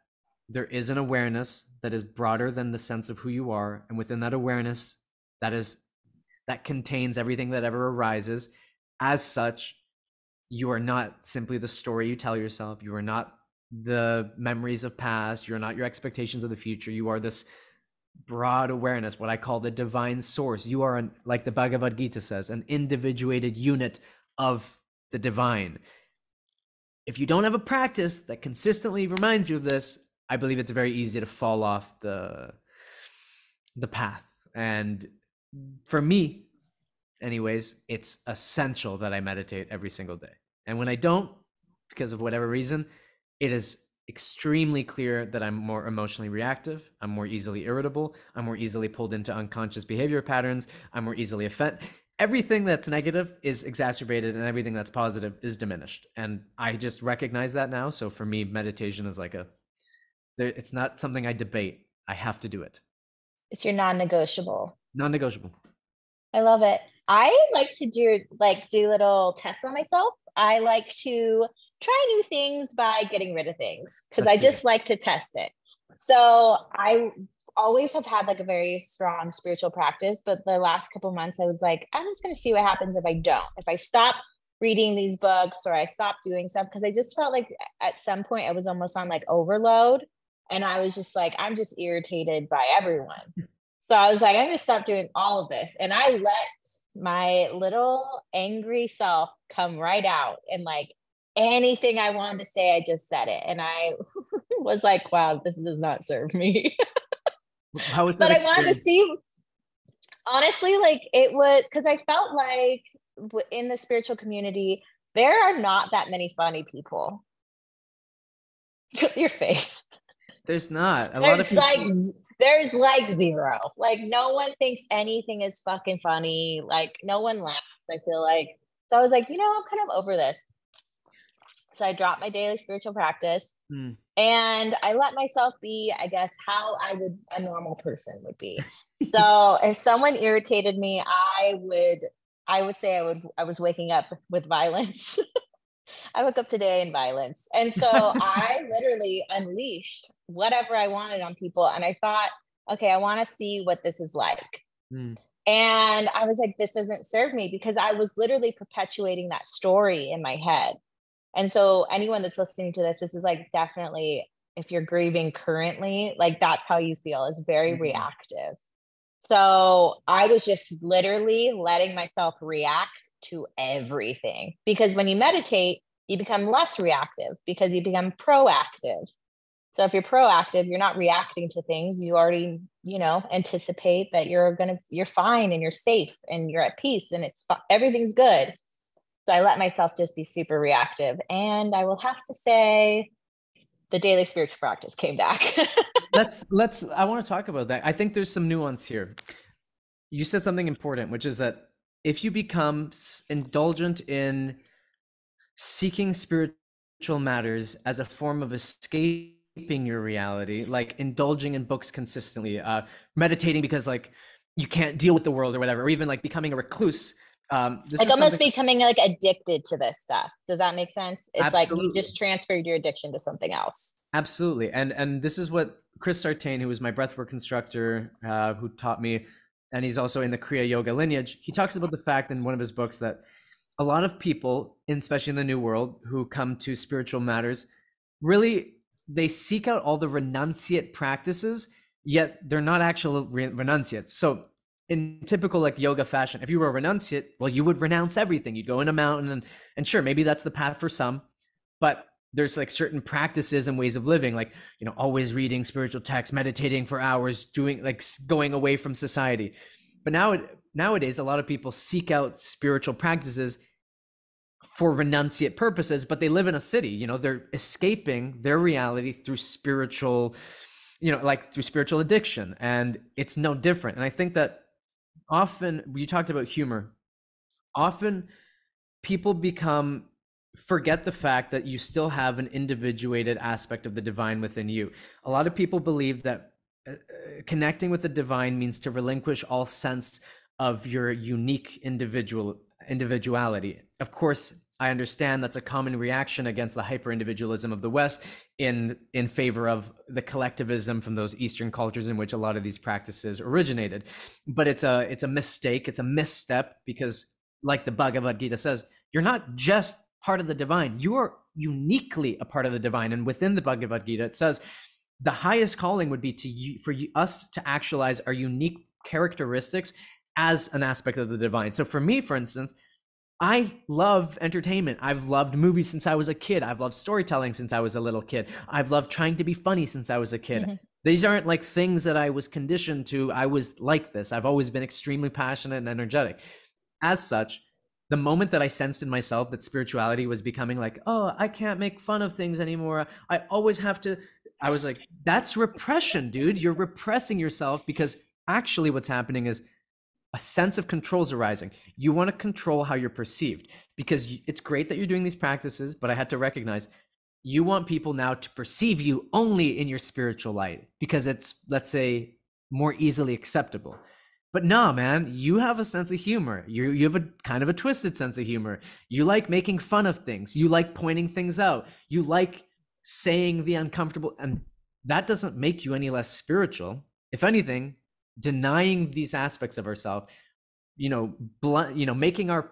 S2: there is an awareness that is broader than the sense of who you are and within that awareness that is that contains everything that ever arises as such you are not simply the story you tell yourself you are not the memories of past you're not your expectations of the future you are this broad awareness, what I call the divine source. You are, an, like the Bhagavad Gita says, an individuated unit of the divine. If you don't have a practice that consistently reminds you of this, I believe it's very easy to fall off the the path. And for me, anyways, it's essential that I meditate every single day. And when I don't, because of whatever reason, it is extremely clear that I'm more emotionally reactive, I'm more easily irritable, I'm more easily pulled into unconscious behavior patterns, I'm more easily offended. Everything that's negative is exacerbated and everything that's positive is diminished. And I just recognize that now. So for me, meditation is like a it's not something I debate. I have to do it.
S1: It's your non-negotiable.
S2: Non-negotiable.
S1: I love it. I like to do like do little tests on myself. I like to try new things by getting rid of things because I just like to test it. So I always have had like a very strong spiritual practice, but the last couple months I was like, I'm just going to see what happens if I don't. If I stop reading these books or I stop doing stuff because I just felt like at some point I was almost on like overload and I was just like I'm just irritated by everyone. So I was like I'm going to stop doing all of this and I let my little angry self come right out and like anything I wanted to say, I just said it. And I *laughs* was like, wow, this does not serve me. *laughs*
S2: How was that? But
S1: I wanted to see, honestly, like it was because I felt like in the spiritual community, there are not that many funny people. *laughs* Your face.
S2: There's not.
S1: A there's lot of people. like there's like zero. Like no one thinks anything is fucking funny. Like no one laughs. I feel like so I was like, you know, I'm kind of over this. So I dropped my daily spiritual practice mm. and I let myself be, I guess, how I would a normal person would be. *laughs* so if someone irritated me, I would I would say I would I was waking up with violence. *laughs* I woke up today in violence. And so *laughs* I literally unleashed whatever I wanted on people. And I thought, okay, I want to see what this is like. Mm. And I was like, this doesn't serve me because I was literally perpetuating that story in my head. And so anyone that's listening to this, this is like definitely if you're grieving currently, like that's how you feel is very mm-hmm. reactive. So I was just literally letting myself react to everything because when you meditate, you become less reactive because you become proactive. So if you're proactive, you're not reacting to things. You already, you know, anticipate that you're going to you're fine and you're safe and you're at peace and it's everything's good. So I let myself just be super reactive. And I will have to say, the daily spiritual practice came back. *laughs*
S2: let's let's I want to talk about that. I think there's some nuance here. You said something important, which is that if you become indulgent in seeking spiritual matters as a form of escaping your reality, like indulging in books consistently, uh, meditating because like you can't deal with the world or whatever, or even like becoming a recluse
S1: um like almost something... becoming like addicted to this stuff does that make sense it's absolutely. like you just transferred your addiction to something else
S2: absolutely and and this is what chris sartain who was my breathwork instructor uh, who taught me and he's also in the kriya yoga lineage he talks about the fact in one of his books that a lot of people especially in the new world who come to spiritual matters really they seek out all the renunciate practices, yet they're not actual re- renunciates. So in typical like yoga fashion, if you were a renunciate, well, you would renounce everything. You'd go in a mountain and and sure, maybe that's the path for some, but there's like certain practices and ways of living, like you know, always reading spiritual texts, meditating for hours, doing like going away from society. But now nowadays, a lot of people seek out spiritual practices for renunciate purposes, but they live in a city. You know, they're escaping their reality through spiritual, you know, like through spiritual addiction, and it's no different. And I think that often you talked about humor. Often people become forget the fact that you still have an individuated aspect of the divine within you. A lot of people believe that uh, uh, connecting with the divine means to relinquish all sense of your unique individual individuality. Of course I understand that's a common reaction against the hyper individualism of the West in in favor of the collectivism from those Eastern cultures in which a lot of these practices originated. But it's a it's a mistake, it's a misstep because like the Bhagavad Gita says, you're not just part of the divine, you are uniquely a part of the divine. And within the Bhagavad Gita, it says the highest calling would be to for us to actualize our unique characteristics as an aspect of the divine. So for me, for instance, I love entertainment. I've loved movies since I was a kid. I've loved storytelling since I was a little kid. I've loved trying to be funny since I was a kid. Mm-hmm. These aren't like things that I was conditioned to. I was like this. I've always been extremely passionate and energetic. As such, the moment that I sensed in myself that spirituality was becoming like, oh, I can't make fun of things anymore. I always have to. I was like, that's repression, dude. You're repressing yourself because actually what's happening is a sense of control is arising. You want to control how you're perceived because it's great that you're doing these practices, but I had to recognize you want people now to perceive you only in your spiritual light because it's, let's say, more easily acceptable. But no, man, you have a sense of humor. You you have a kind of a twisted sense of humor. You like making fun of things. You like pointing things out. You like saying the uncomfortable and that doesn't make you any less spiritual. If anything, denying these aspects of ourselves you know blunt you know making our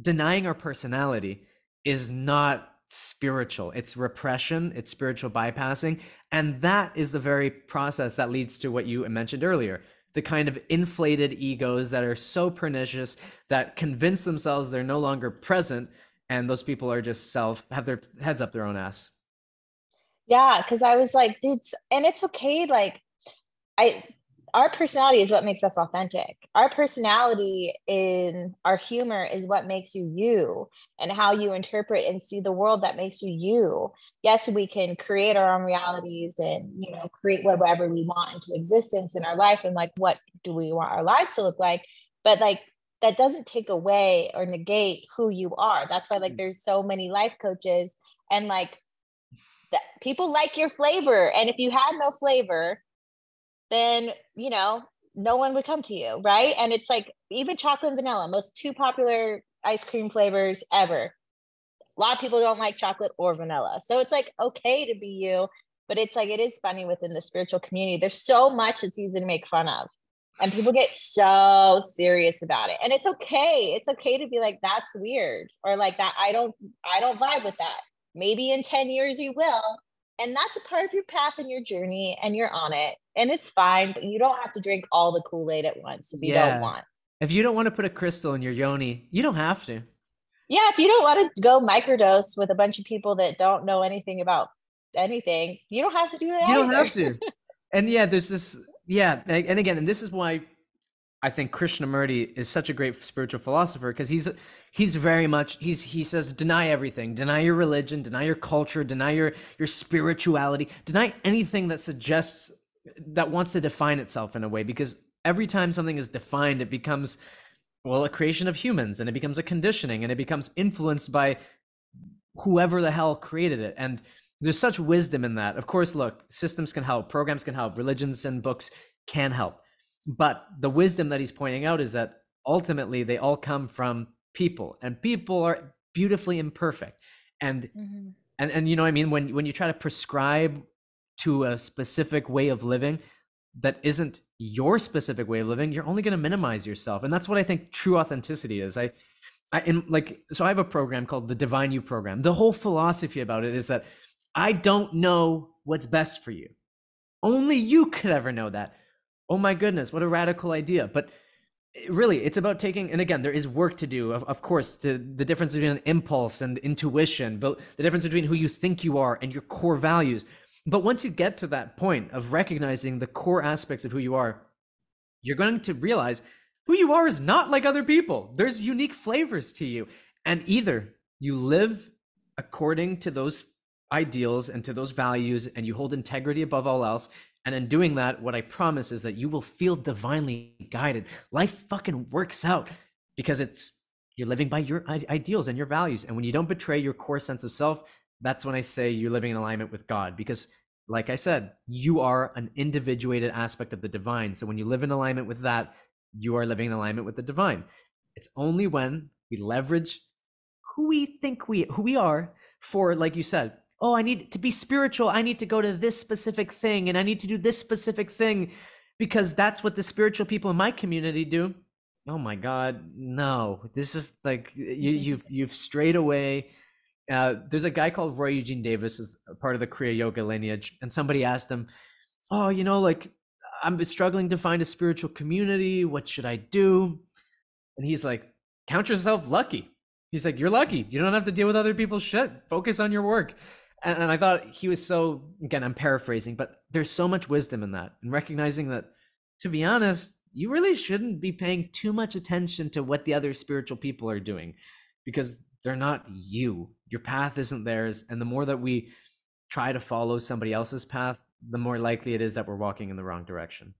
S2: denying our personality is not spiritual. It's repression it's spiritual bypassing and that is the very process that leads to what you mentioned earlier the kind of inflated egos that are so pernicious that convince themselves they're no longer present and those people are just self have their heads up their own ass.
S1: Yeah because i was like dude and it's okay like i our personality is what makes us authentic. Our personality in our humor is what makes you you and how you interpret and see the world that makes you you. Yes, we can create our own realities and you know create whatever we want into existence in our life and like what do we want our lives to look like, but like that doesn't take away or negate who you are. That's why like mm. there's so many life coaches and like that people like your flavor and if you had no flavor then you know no one would come to you right? And it's like even chocolate and vanilla most two popular ice cream flavors ever. A lot of people don't like chocolate or vanilla. So it's like okay to be you but it's like it is funny within the spiritual community. There's so much it's easy to make fun of and people get so serious about it. And it's okay. It's okay to be like that's weird or like that i don't i don't vibe with that. Maybe in 10 years you will. And that's a part of your path and your journey and you're on it and it's fine but you don't have to drink all the kool-aid at once if you yeah. don't want.
S2: If you don't want to put a crystal in your yoni you don't have to.
S1: Yeah if you don't want to go microdose with a bunch of people that don't know anything about anything you don't have to do that
S2: you don't have to. And yeah there's this yeah and again and this is why I think Krishnamurti is such a great spiritual philosopher because he's he's very much he's he says deny everything, deny your religion, deny your culture, deny your your spirituality, deny anything that suggests that wants to define itself in a way because every time something is defined it becomes well a creation of humans and it becomes a conditioning and it becomes influenced by whoever the hell created it and there's such wisdom in that of course look systems can help programs can help religions and books can help but the wisdom that he's pointing out is that ultimately they all come from people and people are beautifully imperfect. And mm-hmm. and and you know what I mean when when you try to prescribe to a specific way of living that isn't your specific way of living, you're only going to minimize yourself. And that's what I think true authenticity is. I I in like so I have a program called the Divine You program. The whole philosophy about it is that I don't know what's best for you. Only you could ever know that. Oh my goodness, what a radical idea. But eh, really, it's about taking, and again, there is work to do, of, of course, the, the difference between an impulse and intuition, but the difference between who you think you are and your core values. But once you get to that point of recognizing the core aspects of who you are, you're going to realize who you are is not like other people. There's unique flavors to you. And either you live according to those ideals and to those values, and you hold integrity above all else. And in doing that, what I promise is that you will feel divinely guided. Life fucking works out because it's you're living by your ideals and your values. And when you don't betray your core sense of self, that's when I say you're living in alignment with God. Because, like I said, you are an individuated aspect of the divine. So when you live in alignment with that, you are living in alignment with the divine. It's only when we leverage who we think we who we are for, like you said, oh, I need to be spiritual. I need to go to this specific thing and I need to do this specific thing because that's what the spiritual people in my community do. Oh my God, no! This is like you, you've you've strayed away. Uh, there's a guy called Roy Eugene Davis, is part of the Kriya Yoga lineage, and somebody asked him, "Oh, you know, like I'm struggling to find a spiritual community. What should I do?" And he's like, "Count yourself lucky." He's like, "You're lucky. You don't have to deal with other people's shit. Focus on your work." And, and I thought he was so. Again, I'm paraphrasing, but there's so much wisdom in that, and recognizing that, to be honest, you really shouldn't be paying too much attention to what the other spiritual people are doing, because they're not you. Your path isn't theirs, and the more that we try to follow somebody else's path, the more likely it is that we're walking in the wrong direction.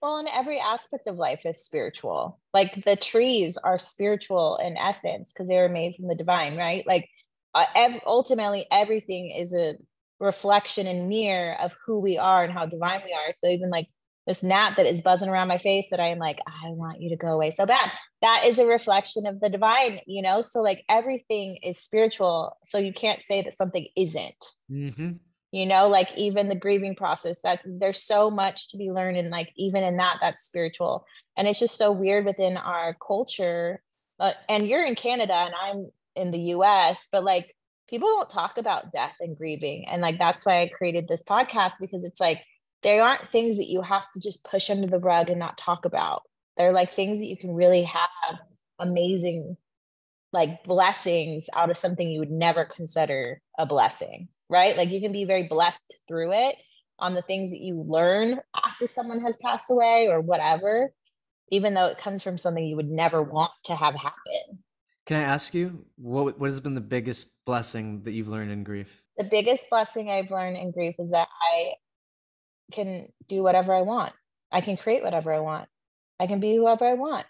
S1: Well, and every aspect of life is spiritual. Like the trees are spiritual in essence because they were made from the divine, right? Like uh, ev- ultimately, everything is a reflection and mirror of who we are and how divine we are. So even like this gnat that is buzzing around my face that I am like, I want you to go away so bad. That is a reflection of the divine, you know? So like everything is spiritual. So you can't say that something isn't. Mm-hmm you know like even the grieving process that there's so much to be learned and like even in that that's spiritual and it's just so weird within our culture uh, and you're in canada and i'm in the us but like people don't talk about death and grieving and like that's why i created this podcast because it's like they aren't things that you have to just push under the rug and not talk about they're like things that you can really have amazing like blessings out of something you would never consider a blessing right? Like you can be very blessed through it on the things that you learn after someone has passed away or whatever, even though it comes from something you would never want to have happen.
S2: Can I ask you what what has been the biggest blessing that you've learned in grief?
S1: The biggest blessing I've learned in grief is that I can do whatever I want. I can create whatever I want. I can be whoever I want.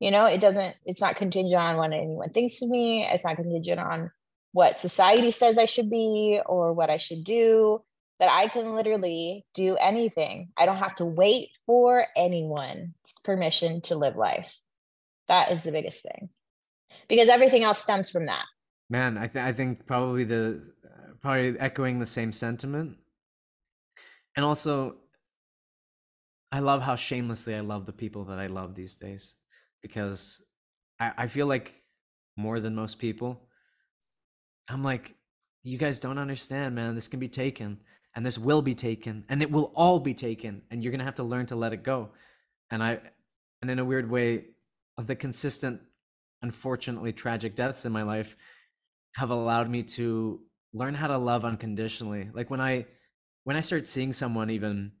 S1: You know, it doesn't, it's not contingent on what anyone thinks of me. It's not contingent on what society says I should be or what I should do, that I can literally do anything. I don't have to wait for anyone's permission to live life. That is the biggest thing because everything else stems from that.
S2: Man, I, th- I think probably the probably echoing the same sentiment. And also, I love how shamelessly I love the people that I love these days because I, I feel like more than most people, I'm like, you guys don't understand, man. This can be taken and this will be taken and it will all be taken and you're going to have to learn to let it go. And I, and in a weird way, of the consistent, unfortunately tragic deaths in my life have allowed me to learn how to love unconditionally. Like when I, when I start seeing someone even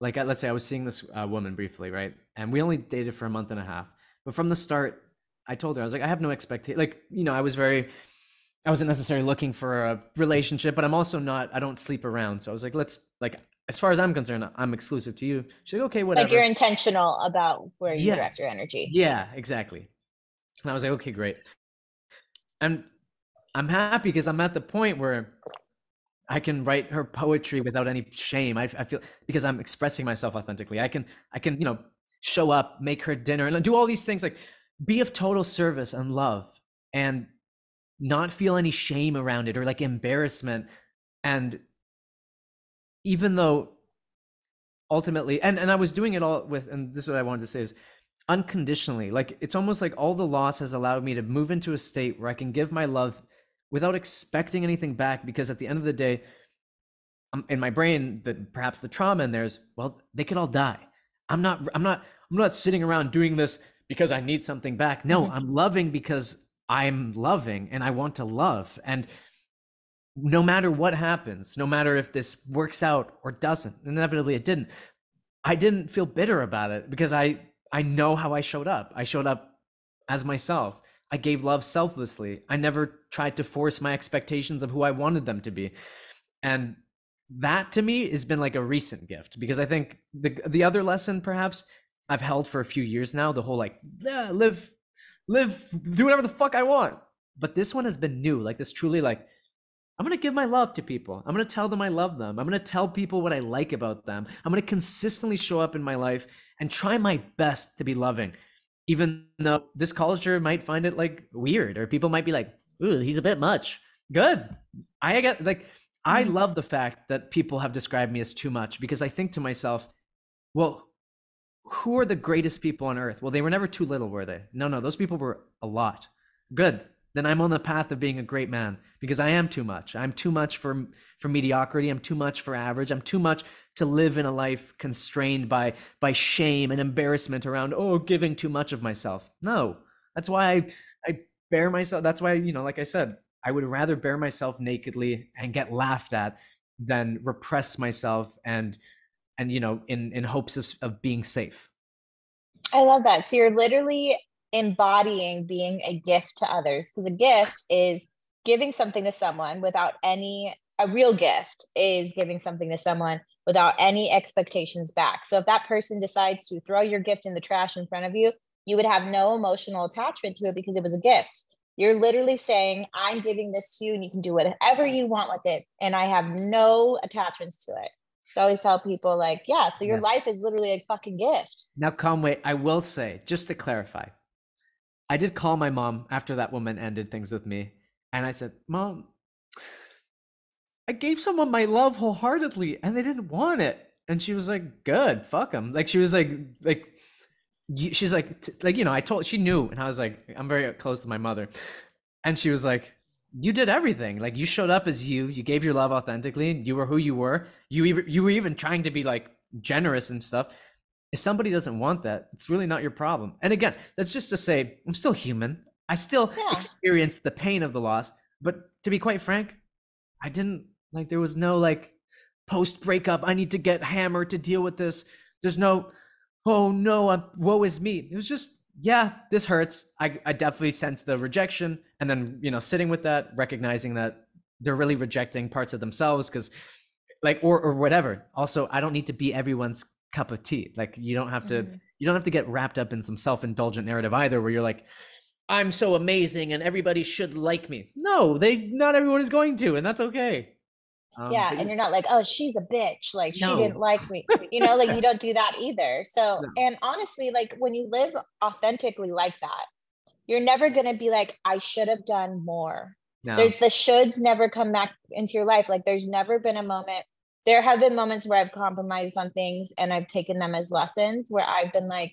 S2: like let's say I was seeing this uh, woman briefly, right? And we only dated for a month and a half. But from the start, I told her I was like, I have no expectation. Like you know, I was very I wasn't necessarily looking for a relationship, but I'm also not. I don't sleep around, so I was like, let's like as far as I'm concerned, I'm exclusive to you. She's like, okay, whatever.
S1: Like you're intentional about where you yes. direct your energy.
S2: Yeah, exactly. And I was like, okay, great. And I'm happy because I'm at the point where I can write her poetry without any shame. I, I feel because I'm expressing myself authentically. I can, I can, you know, show up, make her dinner, and do all these things like be of total service and love. And not feel any shame around it or like embarrassment and even though ultimately and and I was doing it all with and this is what I wanted to say is unconditionally like it's almost like all the loss has allowed me to move into a state where I can give my love without expecting anything back because at the end of the day um, in my brain that perhaps the trauma in there is well they could all die. I'm not i'm not i'm not sitting around doing this because i need something back. No mm-hmm. i'm loving because i'm loving and i want to love. And no matter what happens no matter if this works out or doesn't inevitably it didn't. I didn't feel bitter about it because i i know how i showed up. I showed up as myself I gave love selflessly. I never tried to force my expectations of who I wanted them to be. And that to me has been like a recent gift because I think the the other lesson perhaps I've held for a few years now, the whole like live live do whatever the fuck I want. But this one has been new. Like this truly like I'm going to give my love to people. I'm going to tell them I love them. I'm going to tell people what I like about them. I'm going to consistently show up in my life and try my best to be loving even though this culture might find it like weird or people might be like, ooh, he's a bit much. Good. I get like, I mm-hmm. love the fact that people have described me as too much because I think to myself, well, who are the greatest people on earth? Well, they were never too little, were they? No, no, those people were a lot. Good then I'm on the path of being a great man because I am too much. I'm too much for for mediocrity. I'm too much for average. I'm too much to live in a life constrained by by shame and embarrassment around oh giving too much of myself. No, that's why I I bear myself. That's why you know, like I said, I would rather bear myself nakedly and get laughed at than repress myself and and you know in in hopes of of being safe.
S1: I love that. So you're literally embodying being a gift to others because a gift is giving something to someone without any a real gift is giving something to someone without any expectations back so if that person decides to throw your gift in the trash in front of you you would have no emotional attachment to it because it was a gift you're literally saying i'm giving this to you and you can do whatever you want with it and i have no attachments to it I always tell people like, yeah, so your yes. life is literally a fucking gift.
S2: Now, Conway, I will say, just to clarify, I did call my mom after that woman ended things with me, and I said, "Mom, I gave someone my love wholeheartedly, and they didn't want it." And she was like, "Good, fuck them." Like she was like, like she's like, like you know, I told she knew, and I was like, I'm very close to my mother, and she was like, you did everything. Like you showed up as you. You gave your love authentically. You were who you were. You even you were even trying to be like generous and stuff if somebody doesn't want that, it's really not your problem. And again, that's just to say, I'm still human. I still yeah. experience the pain of the loss. But to be quite frank, I didn't like, there was no like post breakup, I need to get hammered to deal with this. There's no, oh no, I'm, woe is me. It was just, yeah, this hurts. I, I definitely sense the rejection. And then, you know, sitting with that, recognizing that they're really rejecting parts of themselves because, like, or, or whatever. Also, I don't need to be everyone's cup of tea. Like you don't have to mm-hmm. you don't have to get wrapped up in some self-indulgent narrative either where you're like I'm so amazing and everybody should like me. No, they not everyone is going to and that's okay.
S1: Um, yeah, and you're not like, "Oh, she's a bitch. Like no. she didn't like me." You know, like you don't do that either. So, *laughs* no. and honestly, like when you live authentically like that, you're never going to be like, "I should have done more." No. There's the shoulds never come back into your life. Like there's never been a moment there have been moments where I've compromised on things and I've taken them as lessons where I've been like,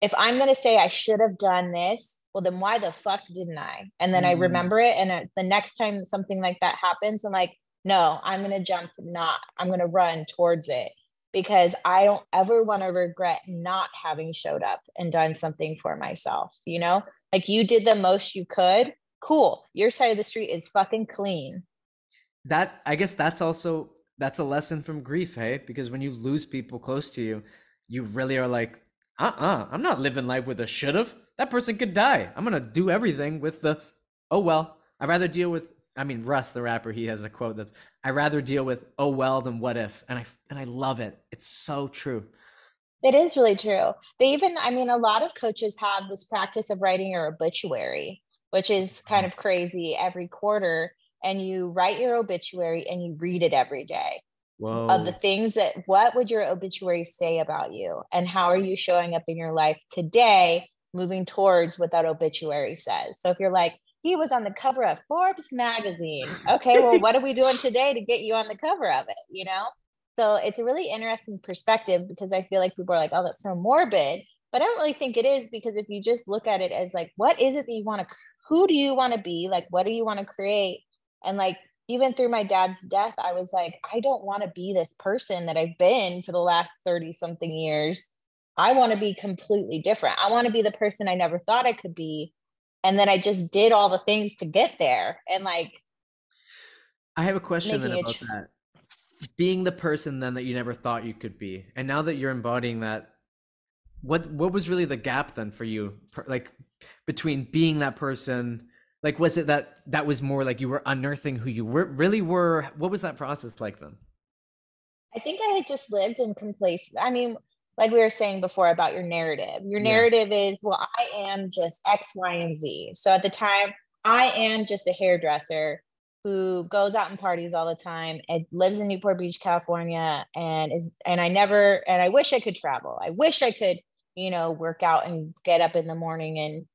S1: if I'm going to say I should have done this, well, then why the fuck didn't I? And then mm. I remember it. And the next time something like that happens, I'm like, no, I'm going to jump, not, I'm going to run towards it because I don't ever want to regret not having showed up and done something for myself. You know, like you did the most you could. Cool. Your side of the street is fucking clean.
S2: That, I guess that's also that's a lesson from grief, hey? Because when you lose people close to you, you really are like, uh uh-uh, uh, i am not living life with a should have. That person could die. I'm gonna do everything with the, oh well. I'd rather deal with. I mean, Russ, the rapper, he has a quote that's, I'd rather deal with oh well than what if," and I and I love it. It's so true.
S1: It is really true. They even, I mean, a lot of coaches have this practice of writing your obituary, which is kind mm. of crazy every quarter and you write your obituary and you read it every day Whoa. of the things that what would your obituary say about you and how are you showing up in your life today moving towards what that obituary says so if you're like he was on the cover of forbes magazine okay well what are we doing today to get you on the cover of it you know so it's a really interesting perspective because i feel like people are like oh that's so morbid but I don't really think it is because if you just look at it as like, what is it that you want to, who do you want to be? Like, what do you want to create? And like, even through my dad's death, I was like, I don't want to be this person that I've been for the last 30 something years. I want to be completely different. I want to be the person I never thought I could be. And then I just did all the things to get there. And like,
S2: I have a question then about that. Being the person then that you never thought you could be. And now that you're embodying that, what what was really the gap then for you like between being that person like was it that that was more like you were unearthing who you were really were? What was that process like then?
S1: I think i had just lived in complacency i mean like we were saying before about your narrative. Your narrative yeah. is well i am just x y and z. So at the time i am just a hairdresser who goes out and parties all the time and lives in newport beach california and is and i never and i wish i could travel. I wish i could you know work out and get up in the morning and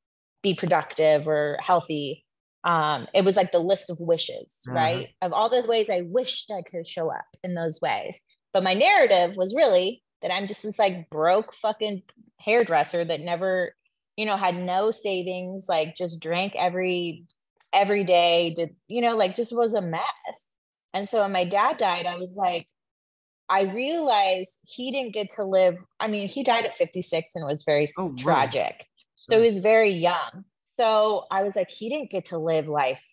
S1: be productive or healthy. Um it was like the list of wishes uh-huh. right? Of all the ways i wished i could show up in those ways. But my narrative was really that i'm just this like broke fucking hairdresser that never you know had no savings like just drank every every day did you know like just was a mess. And so when my dad died i was like i realized he didn't get to live i mean he died at 56 and was very oh, tragic so he was very young. So I was like, he didn't get to live life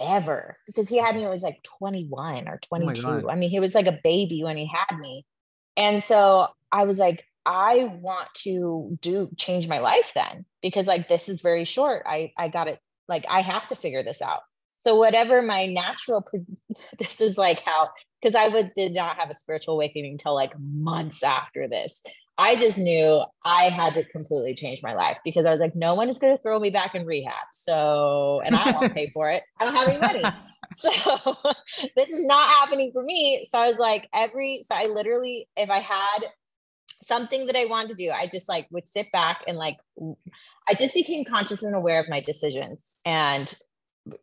S1: ever because he had me it was like 21 or 22. Oh I mean, he was like a baby when he had me. And so I was like, I want to do change my life then because like this is very short. I I got it like I have to figure this out. So whatever my natural *laughs* this is like how because I would did not have a spiritual awakening until like months after this. I just knew I had to completely change my life because I was like, no one is going to throw me back in rehab. So, and I won't pay for it. I don't have any money. *laughs* So, *laughs* this is not happening for me. So, I was like, every, so I literally, if I had something that I wanted to do, I just like would sit back and like, I just became conscious and aware of my decisions and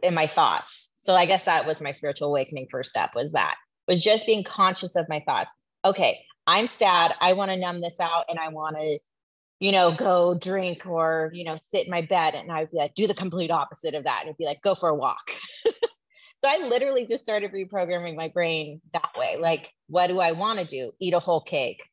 S1: in my thoughts. So, I guess that was my spiritual awakening first step was that was just being conscious of my thoughts. Okay, I'm sad. I want to numb this out and I want to, you know, go drink or, you know, sit in my bed. And I'd be like, do the complete opposite of that. And it'd be like, go for a walk. *laughs* so I literally just started reprogramming my brain that way. Like, what do I want to do? Eat a whole cake.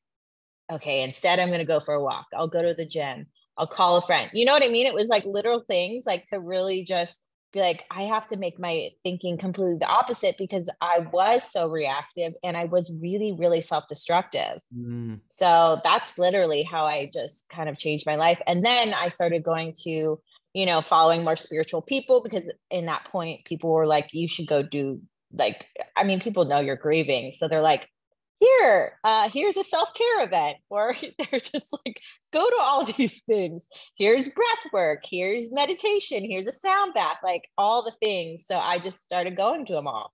S1: Okay. Instead, I'm going to go for a walk. I'll go to the gym. I'll call a friend. You know what I mean? It was like literal things like to really just like, I have to make my thinking completely the opposite because I was so reactive and I was really, really self destructive. Mm. So that's literally how I just kind of changed my life. And then I started going to, you know, following more spiritual people because in that point, people were like, you should go do like, I mean, people know you're grieving. So they're like, here, uh, here's a self care event, or *laughs* they're just like, go to all *laughs* these things. Here's breath work, here's meditation, here's a sound bath, like all the things. So I just started going to them all.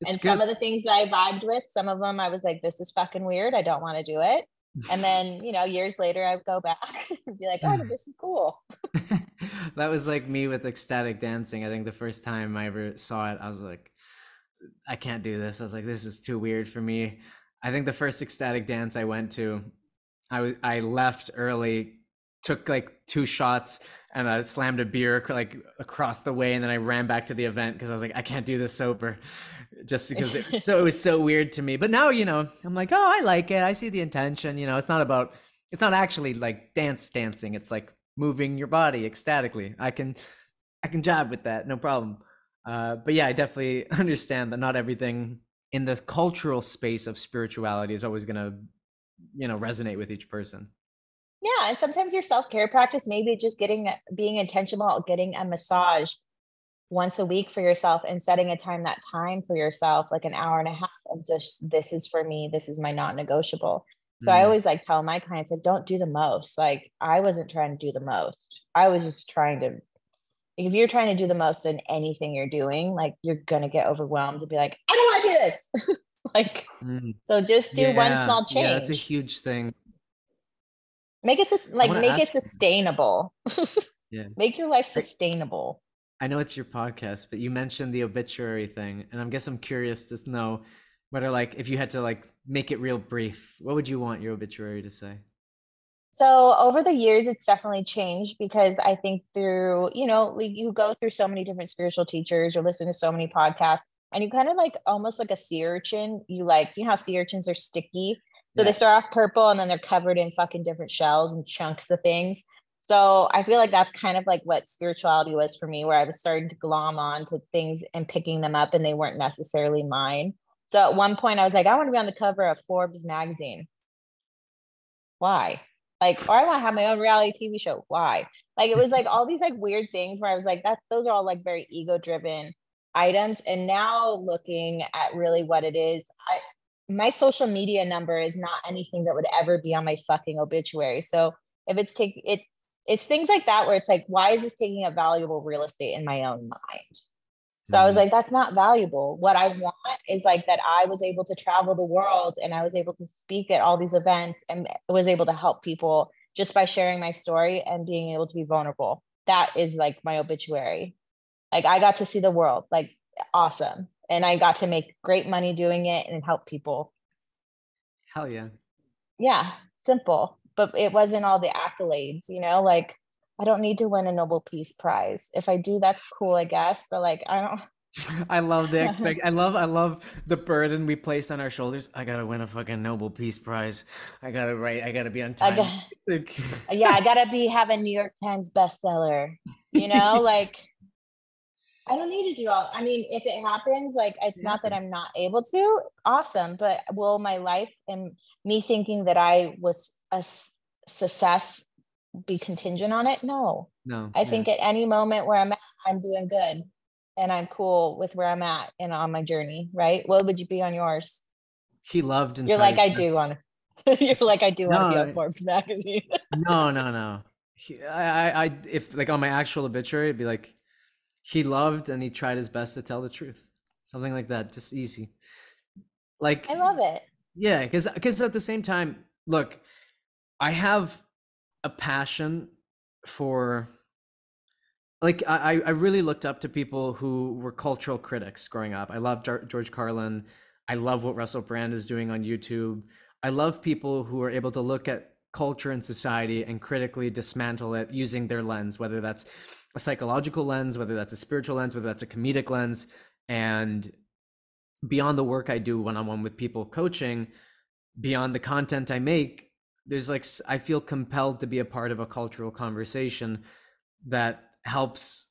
S1: It's and good. some of the things I vibed with, some of them I was like, this is fucking weird. I don't want to do it. And *laughs* then, you know, years later, I would go back and be like, oh, this is cool.
S2: that was like me with ecstatic dancing. I think the first time I ever saw it, I was like, I can't do this. I was like, this is too weird for me. I think the first ecstatic dance I went to, I was I left early, took like two shots, and I slammed a beer like across the way, and then I ran back to the event because I was like, I can't do this sober, just *laughs* because it, so it was so weird to me. But now you know, I'm like, oh, I like it. I see the intention. You know, it's not about, it's not actually like dance dancing. It's like moving your body ecstatically. I can, I can job with that, no problem. Uh, but yeah, I definitely *laughs* understand that not everything in the cultural space of spirituality is always going to you know resonate with each person.
S1: Yeah and sometimes your self-care practice maybe just getting being intentional getting a massage once a week for yourself and setting a time that time for yourself like an hour and a half of just this is for me this is my non-negotiable. So mm. i always like tell my clients like don't do the most. Like i wasn't trying to do the most. I was just trying to if you're trying to do the most in anything you're doing, like you're gonna get overwhelmed and be like, I don't want to do this. *laughs* like, mm. so just do yeah. one small change. Yeah,
S2: that's a huge thing.
S1: Make it like make it sustainable. *laughs* yeah. Make your life sustainable.
S2: I know it's your podcast, but you mentioned the obituary thing, and I guess I'm curious to know whether like if you had to like make it real brief, what would you want your obituary to say?
S1: So over the years, it's definitely changed because I think through, you know, you go through so many different spiritual teachers or listen to so many podcasts and you kind of like almost like a sea urchin. You like, you know how sea urchins are sticky. So they start off purple and then they're covered in fucking different shells and chunks of things. So I feel like that's kind of like what spirituality was for me, where I was starting to glom on to things and picking them up and they weren't necessarily mine. So at one point I was like, I want to be on the cover of Forbes magazine. Why? Like, or I want to have my own reality TV show. Why? Like it was like all these like weird things where I was like, that those are all like very ego driven items. And now looking at really what it is, I my social media number is not anything that would ever be on my fucking obituary. So if it's take it it's things like that where it's like, why is this taking up valuable real estate in my own mind? So I was mm-hmm. like, that's not valuable. What I want is like that I was able to travel the world and I was able to speak at all these events and was able to help people just by sharing my story and being able to be vulnerable. That is like my obituary. Like I got to see the world, like awesome. And I got to make great money doing it and help people.
S2: Hell yeah.
S1: Yeah, simple. But it wasn't all the accolades, you know, like I don't need to win a Nobel Peace Prize. If I do, that's cool, I guess. But like, I don't. *laughs*
S2: I love the *laughs* expect. I love. I love the burden we place on our shoulders. I gotta win a fucking Nobel Peace Prize. I gotta write. I gotta be on time.
S1: I got, *laughs* yeah, I gotta be having New York Times bestseller. You know, like I don't need to do all. I mean, if it happens, like it's yeah. not that I'm not able to. Awesome, but will my life and me thinking that I was a success be contingent on it? No.
S2: No.
S1: I yeah. think at any moment where I'm at, I'm doing good and I'm cool with where I'm at and on my journey, right? What would you be on yours?
S2: He loved and
S1: You're like I do on *laughs* You're like I do no, want to be on Forbes magazine. *laughs*
S2: no, no, no. He, I, I, if like on my actual obituary, it'd be like he loved and he tried his best to tell the truth. Something like that, just easy. Like
S1: I love it.
S2: Yeah, because because at the same time, look, I have a passion for like I, I really looked up to people who were cultural critics growing up. I love George Carlin. I love what Russell Brand is doing on YouTube. I love people who are able to look at culture and society and critically dismantle it using their lens, whether that's a psychological lens, whether that's a spiritual lens, whether that's a comedic lens. And beyond the work I do one on one with people coaching, beyond the content I make, there's like I feel compelled to be a part of a cultural conversation that helps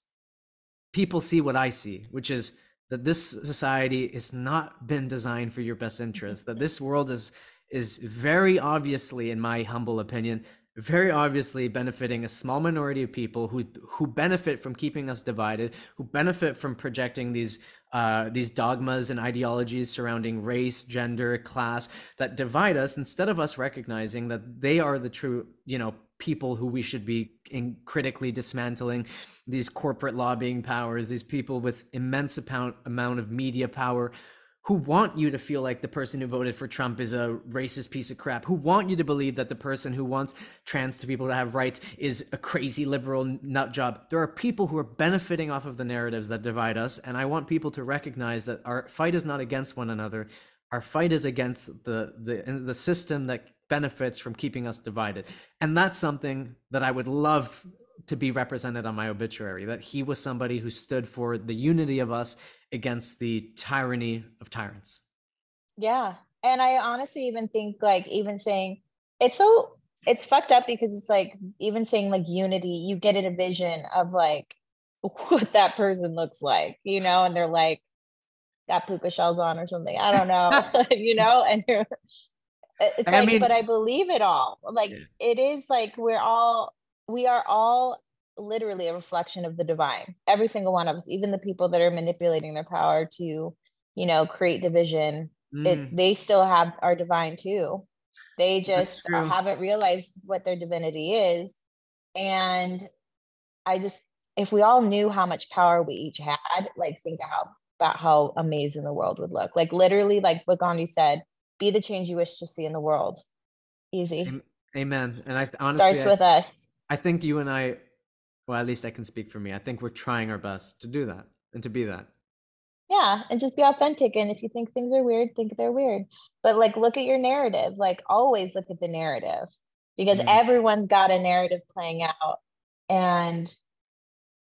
S2: people see what I see, which is that this society has not been designed for your best interest. That this world is is very obviously, in my humble opinion, very obviously benefiting a small minority of people who who benefit from keeping us divided, who benefit from projecting these uh, these dogmas and ideologies surrounding race, gender, class that divide us, instead of us recognizing that they are the true, you know, people who we should be in critically dismantling. These corporate lobbying powers, these people with immense amount amount of media power who want you to feel like the person who voted for Trump is a racist piece of crap, who want you to believe that the person who wants trans people to have rights is a crazy liberal nut job. There are people who are benefiting off of the narratives that divide us, and I want people to recognize that our fight is not against one another. Our fight is against the the the system that benefits from keeping us divided. And that's something that I would love to be represented on my obituary that he was somebody who stood for the unity of us against the tyranny of tyrants.
S1: Yeah. And I honestly even think like even saying it's so it's fucked up because it's like even saying like unity, you get in a vision of like *laughs* what that person looks like, you know, and they're like got puka shells on or something. I don't know, *laughs* *laughs* you know, and you're uh, it's I like, mean, but I believe it all. Like yeah. it is like we're all we are all literally a reflection of the divine. Every single one of us even the people that are manipulating their power to you know create division mm. it, they still have our divine too. They just haven't realized what their divinity is. And i just if we all knew how much power we each had like think how about how amazing the world would look. Like literally like what gandhi said be the change you wish to see in the world. Easy.
S2: Amen. And i honestly
S1: starts with
S2: I,
S1: us.
S2: I think you and i well at least i can speak for me. I think we're trying our best to do that and to be that.
S1: Yeah and just be authentic and if you think things are weird think they're weird. But like look at your narrative like always look at the narrative because mm-hmm. everyone's got a narrative playing out and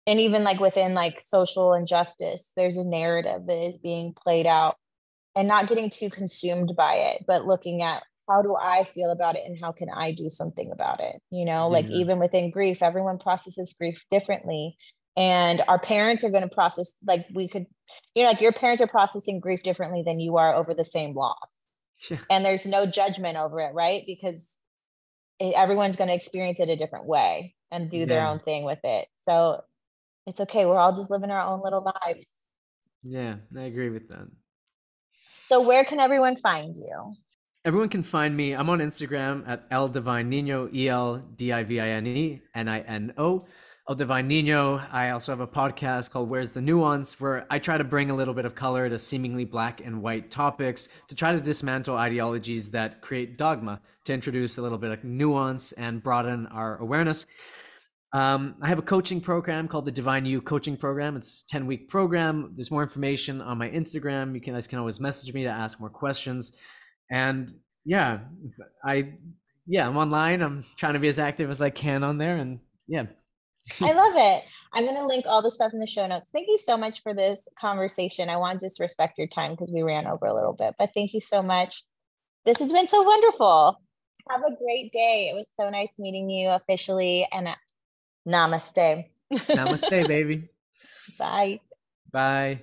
S1: and even like within like social injustice there's a narrative that is being played out and not getting too consumed by it but looking at how do i feel about it and how can i do something about it you know like yeah. even within grief everyone processes grief differently and our parents are going to process like we could you know like your parents are processing grief differently than you are over the same loss and there's no judgment over it right? Because it, everyone's going to experience it a different way and do yeah. their own thing with it. So it's okay we're all just living our own little lives.
S2: Yeah i agree with that.
S1: So where can everyone find you
S2: Everyone can find me. I'm on Instagram at El Divine Nino, E L D I V I N E N I N O. El Divine Nino. I also have a podcast called Where's the Nuance, where I try to bring a little bit of color to seemingly black and white topics to try to dismantle ideologies that create dogma, to introduce a little bit of nuance and broaden our awareness. Um, I have a coaching program called the Divine You Coaching Program. It's a 10 week program. There's more information on my Instagram. You can guys can always message me to ask more questions. And yeah, I yeah, I'm online. I'm trying to be as active as I can on there. And yeah,
S1: I *laughs* love it. I'm going to link all the stuff in the show notes. Thank you so much for this conversation. I want to just respect your time because we ran over a little bit, but thank you so much. This has been so wonderful. Have a great day. It was so nice meeting you officially and uh, namaste.
S2: namaste, baby. *laughs*
S1: Bye.
S2: Bye.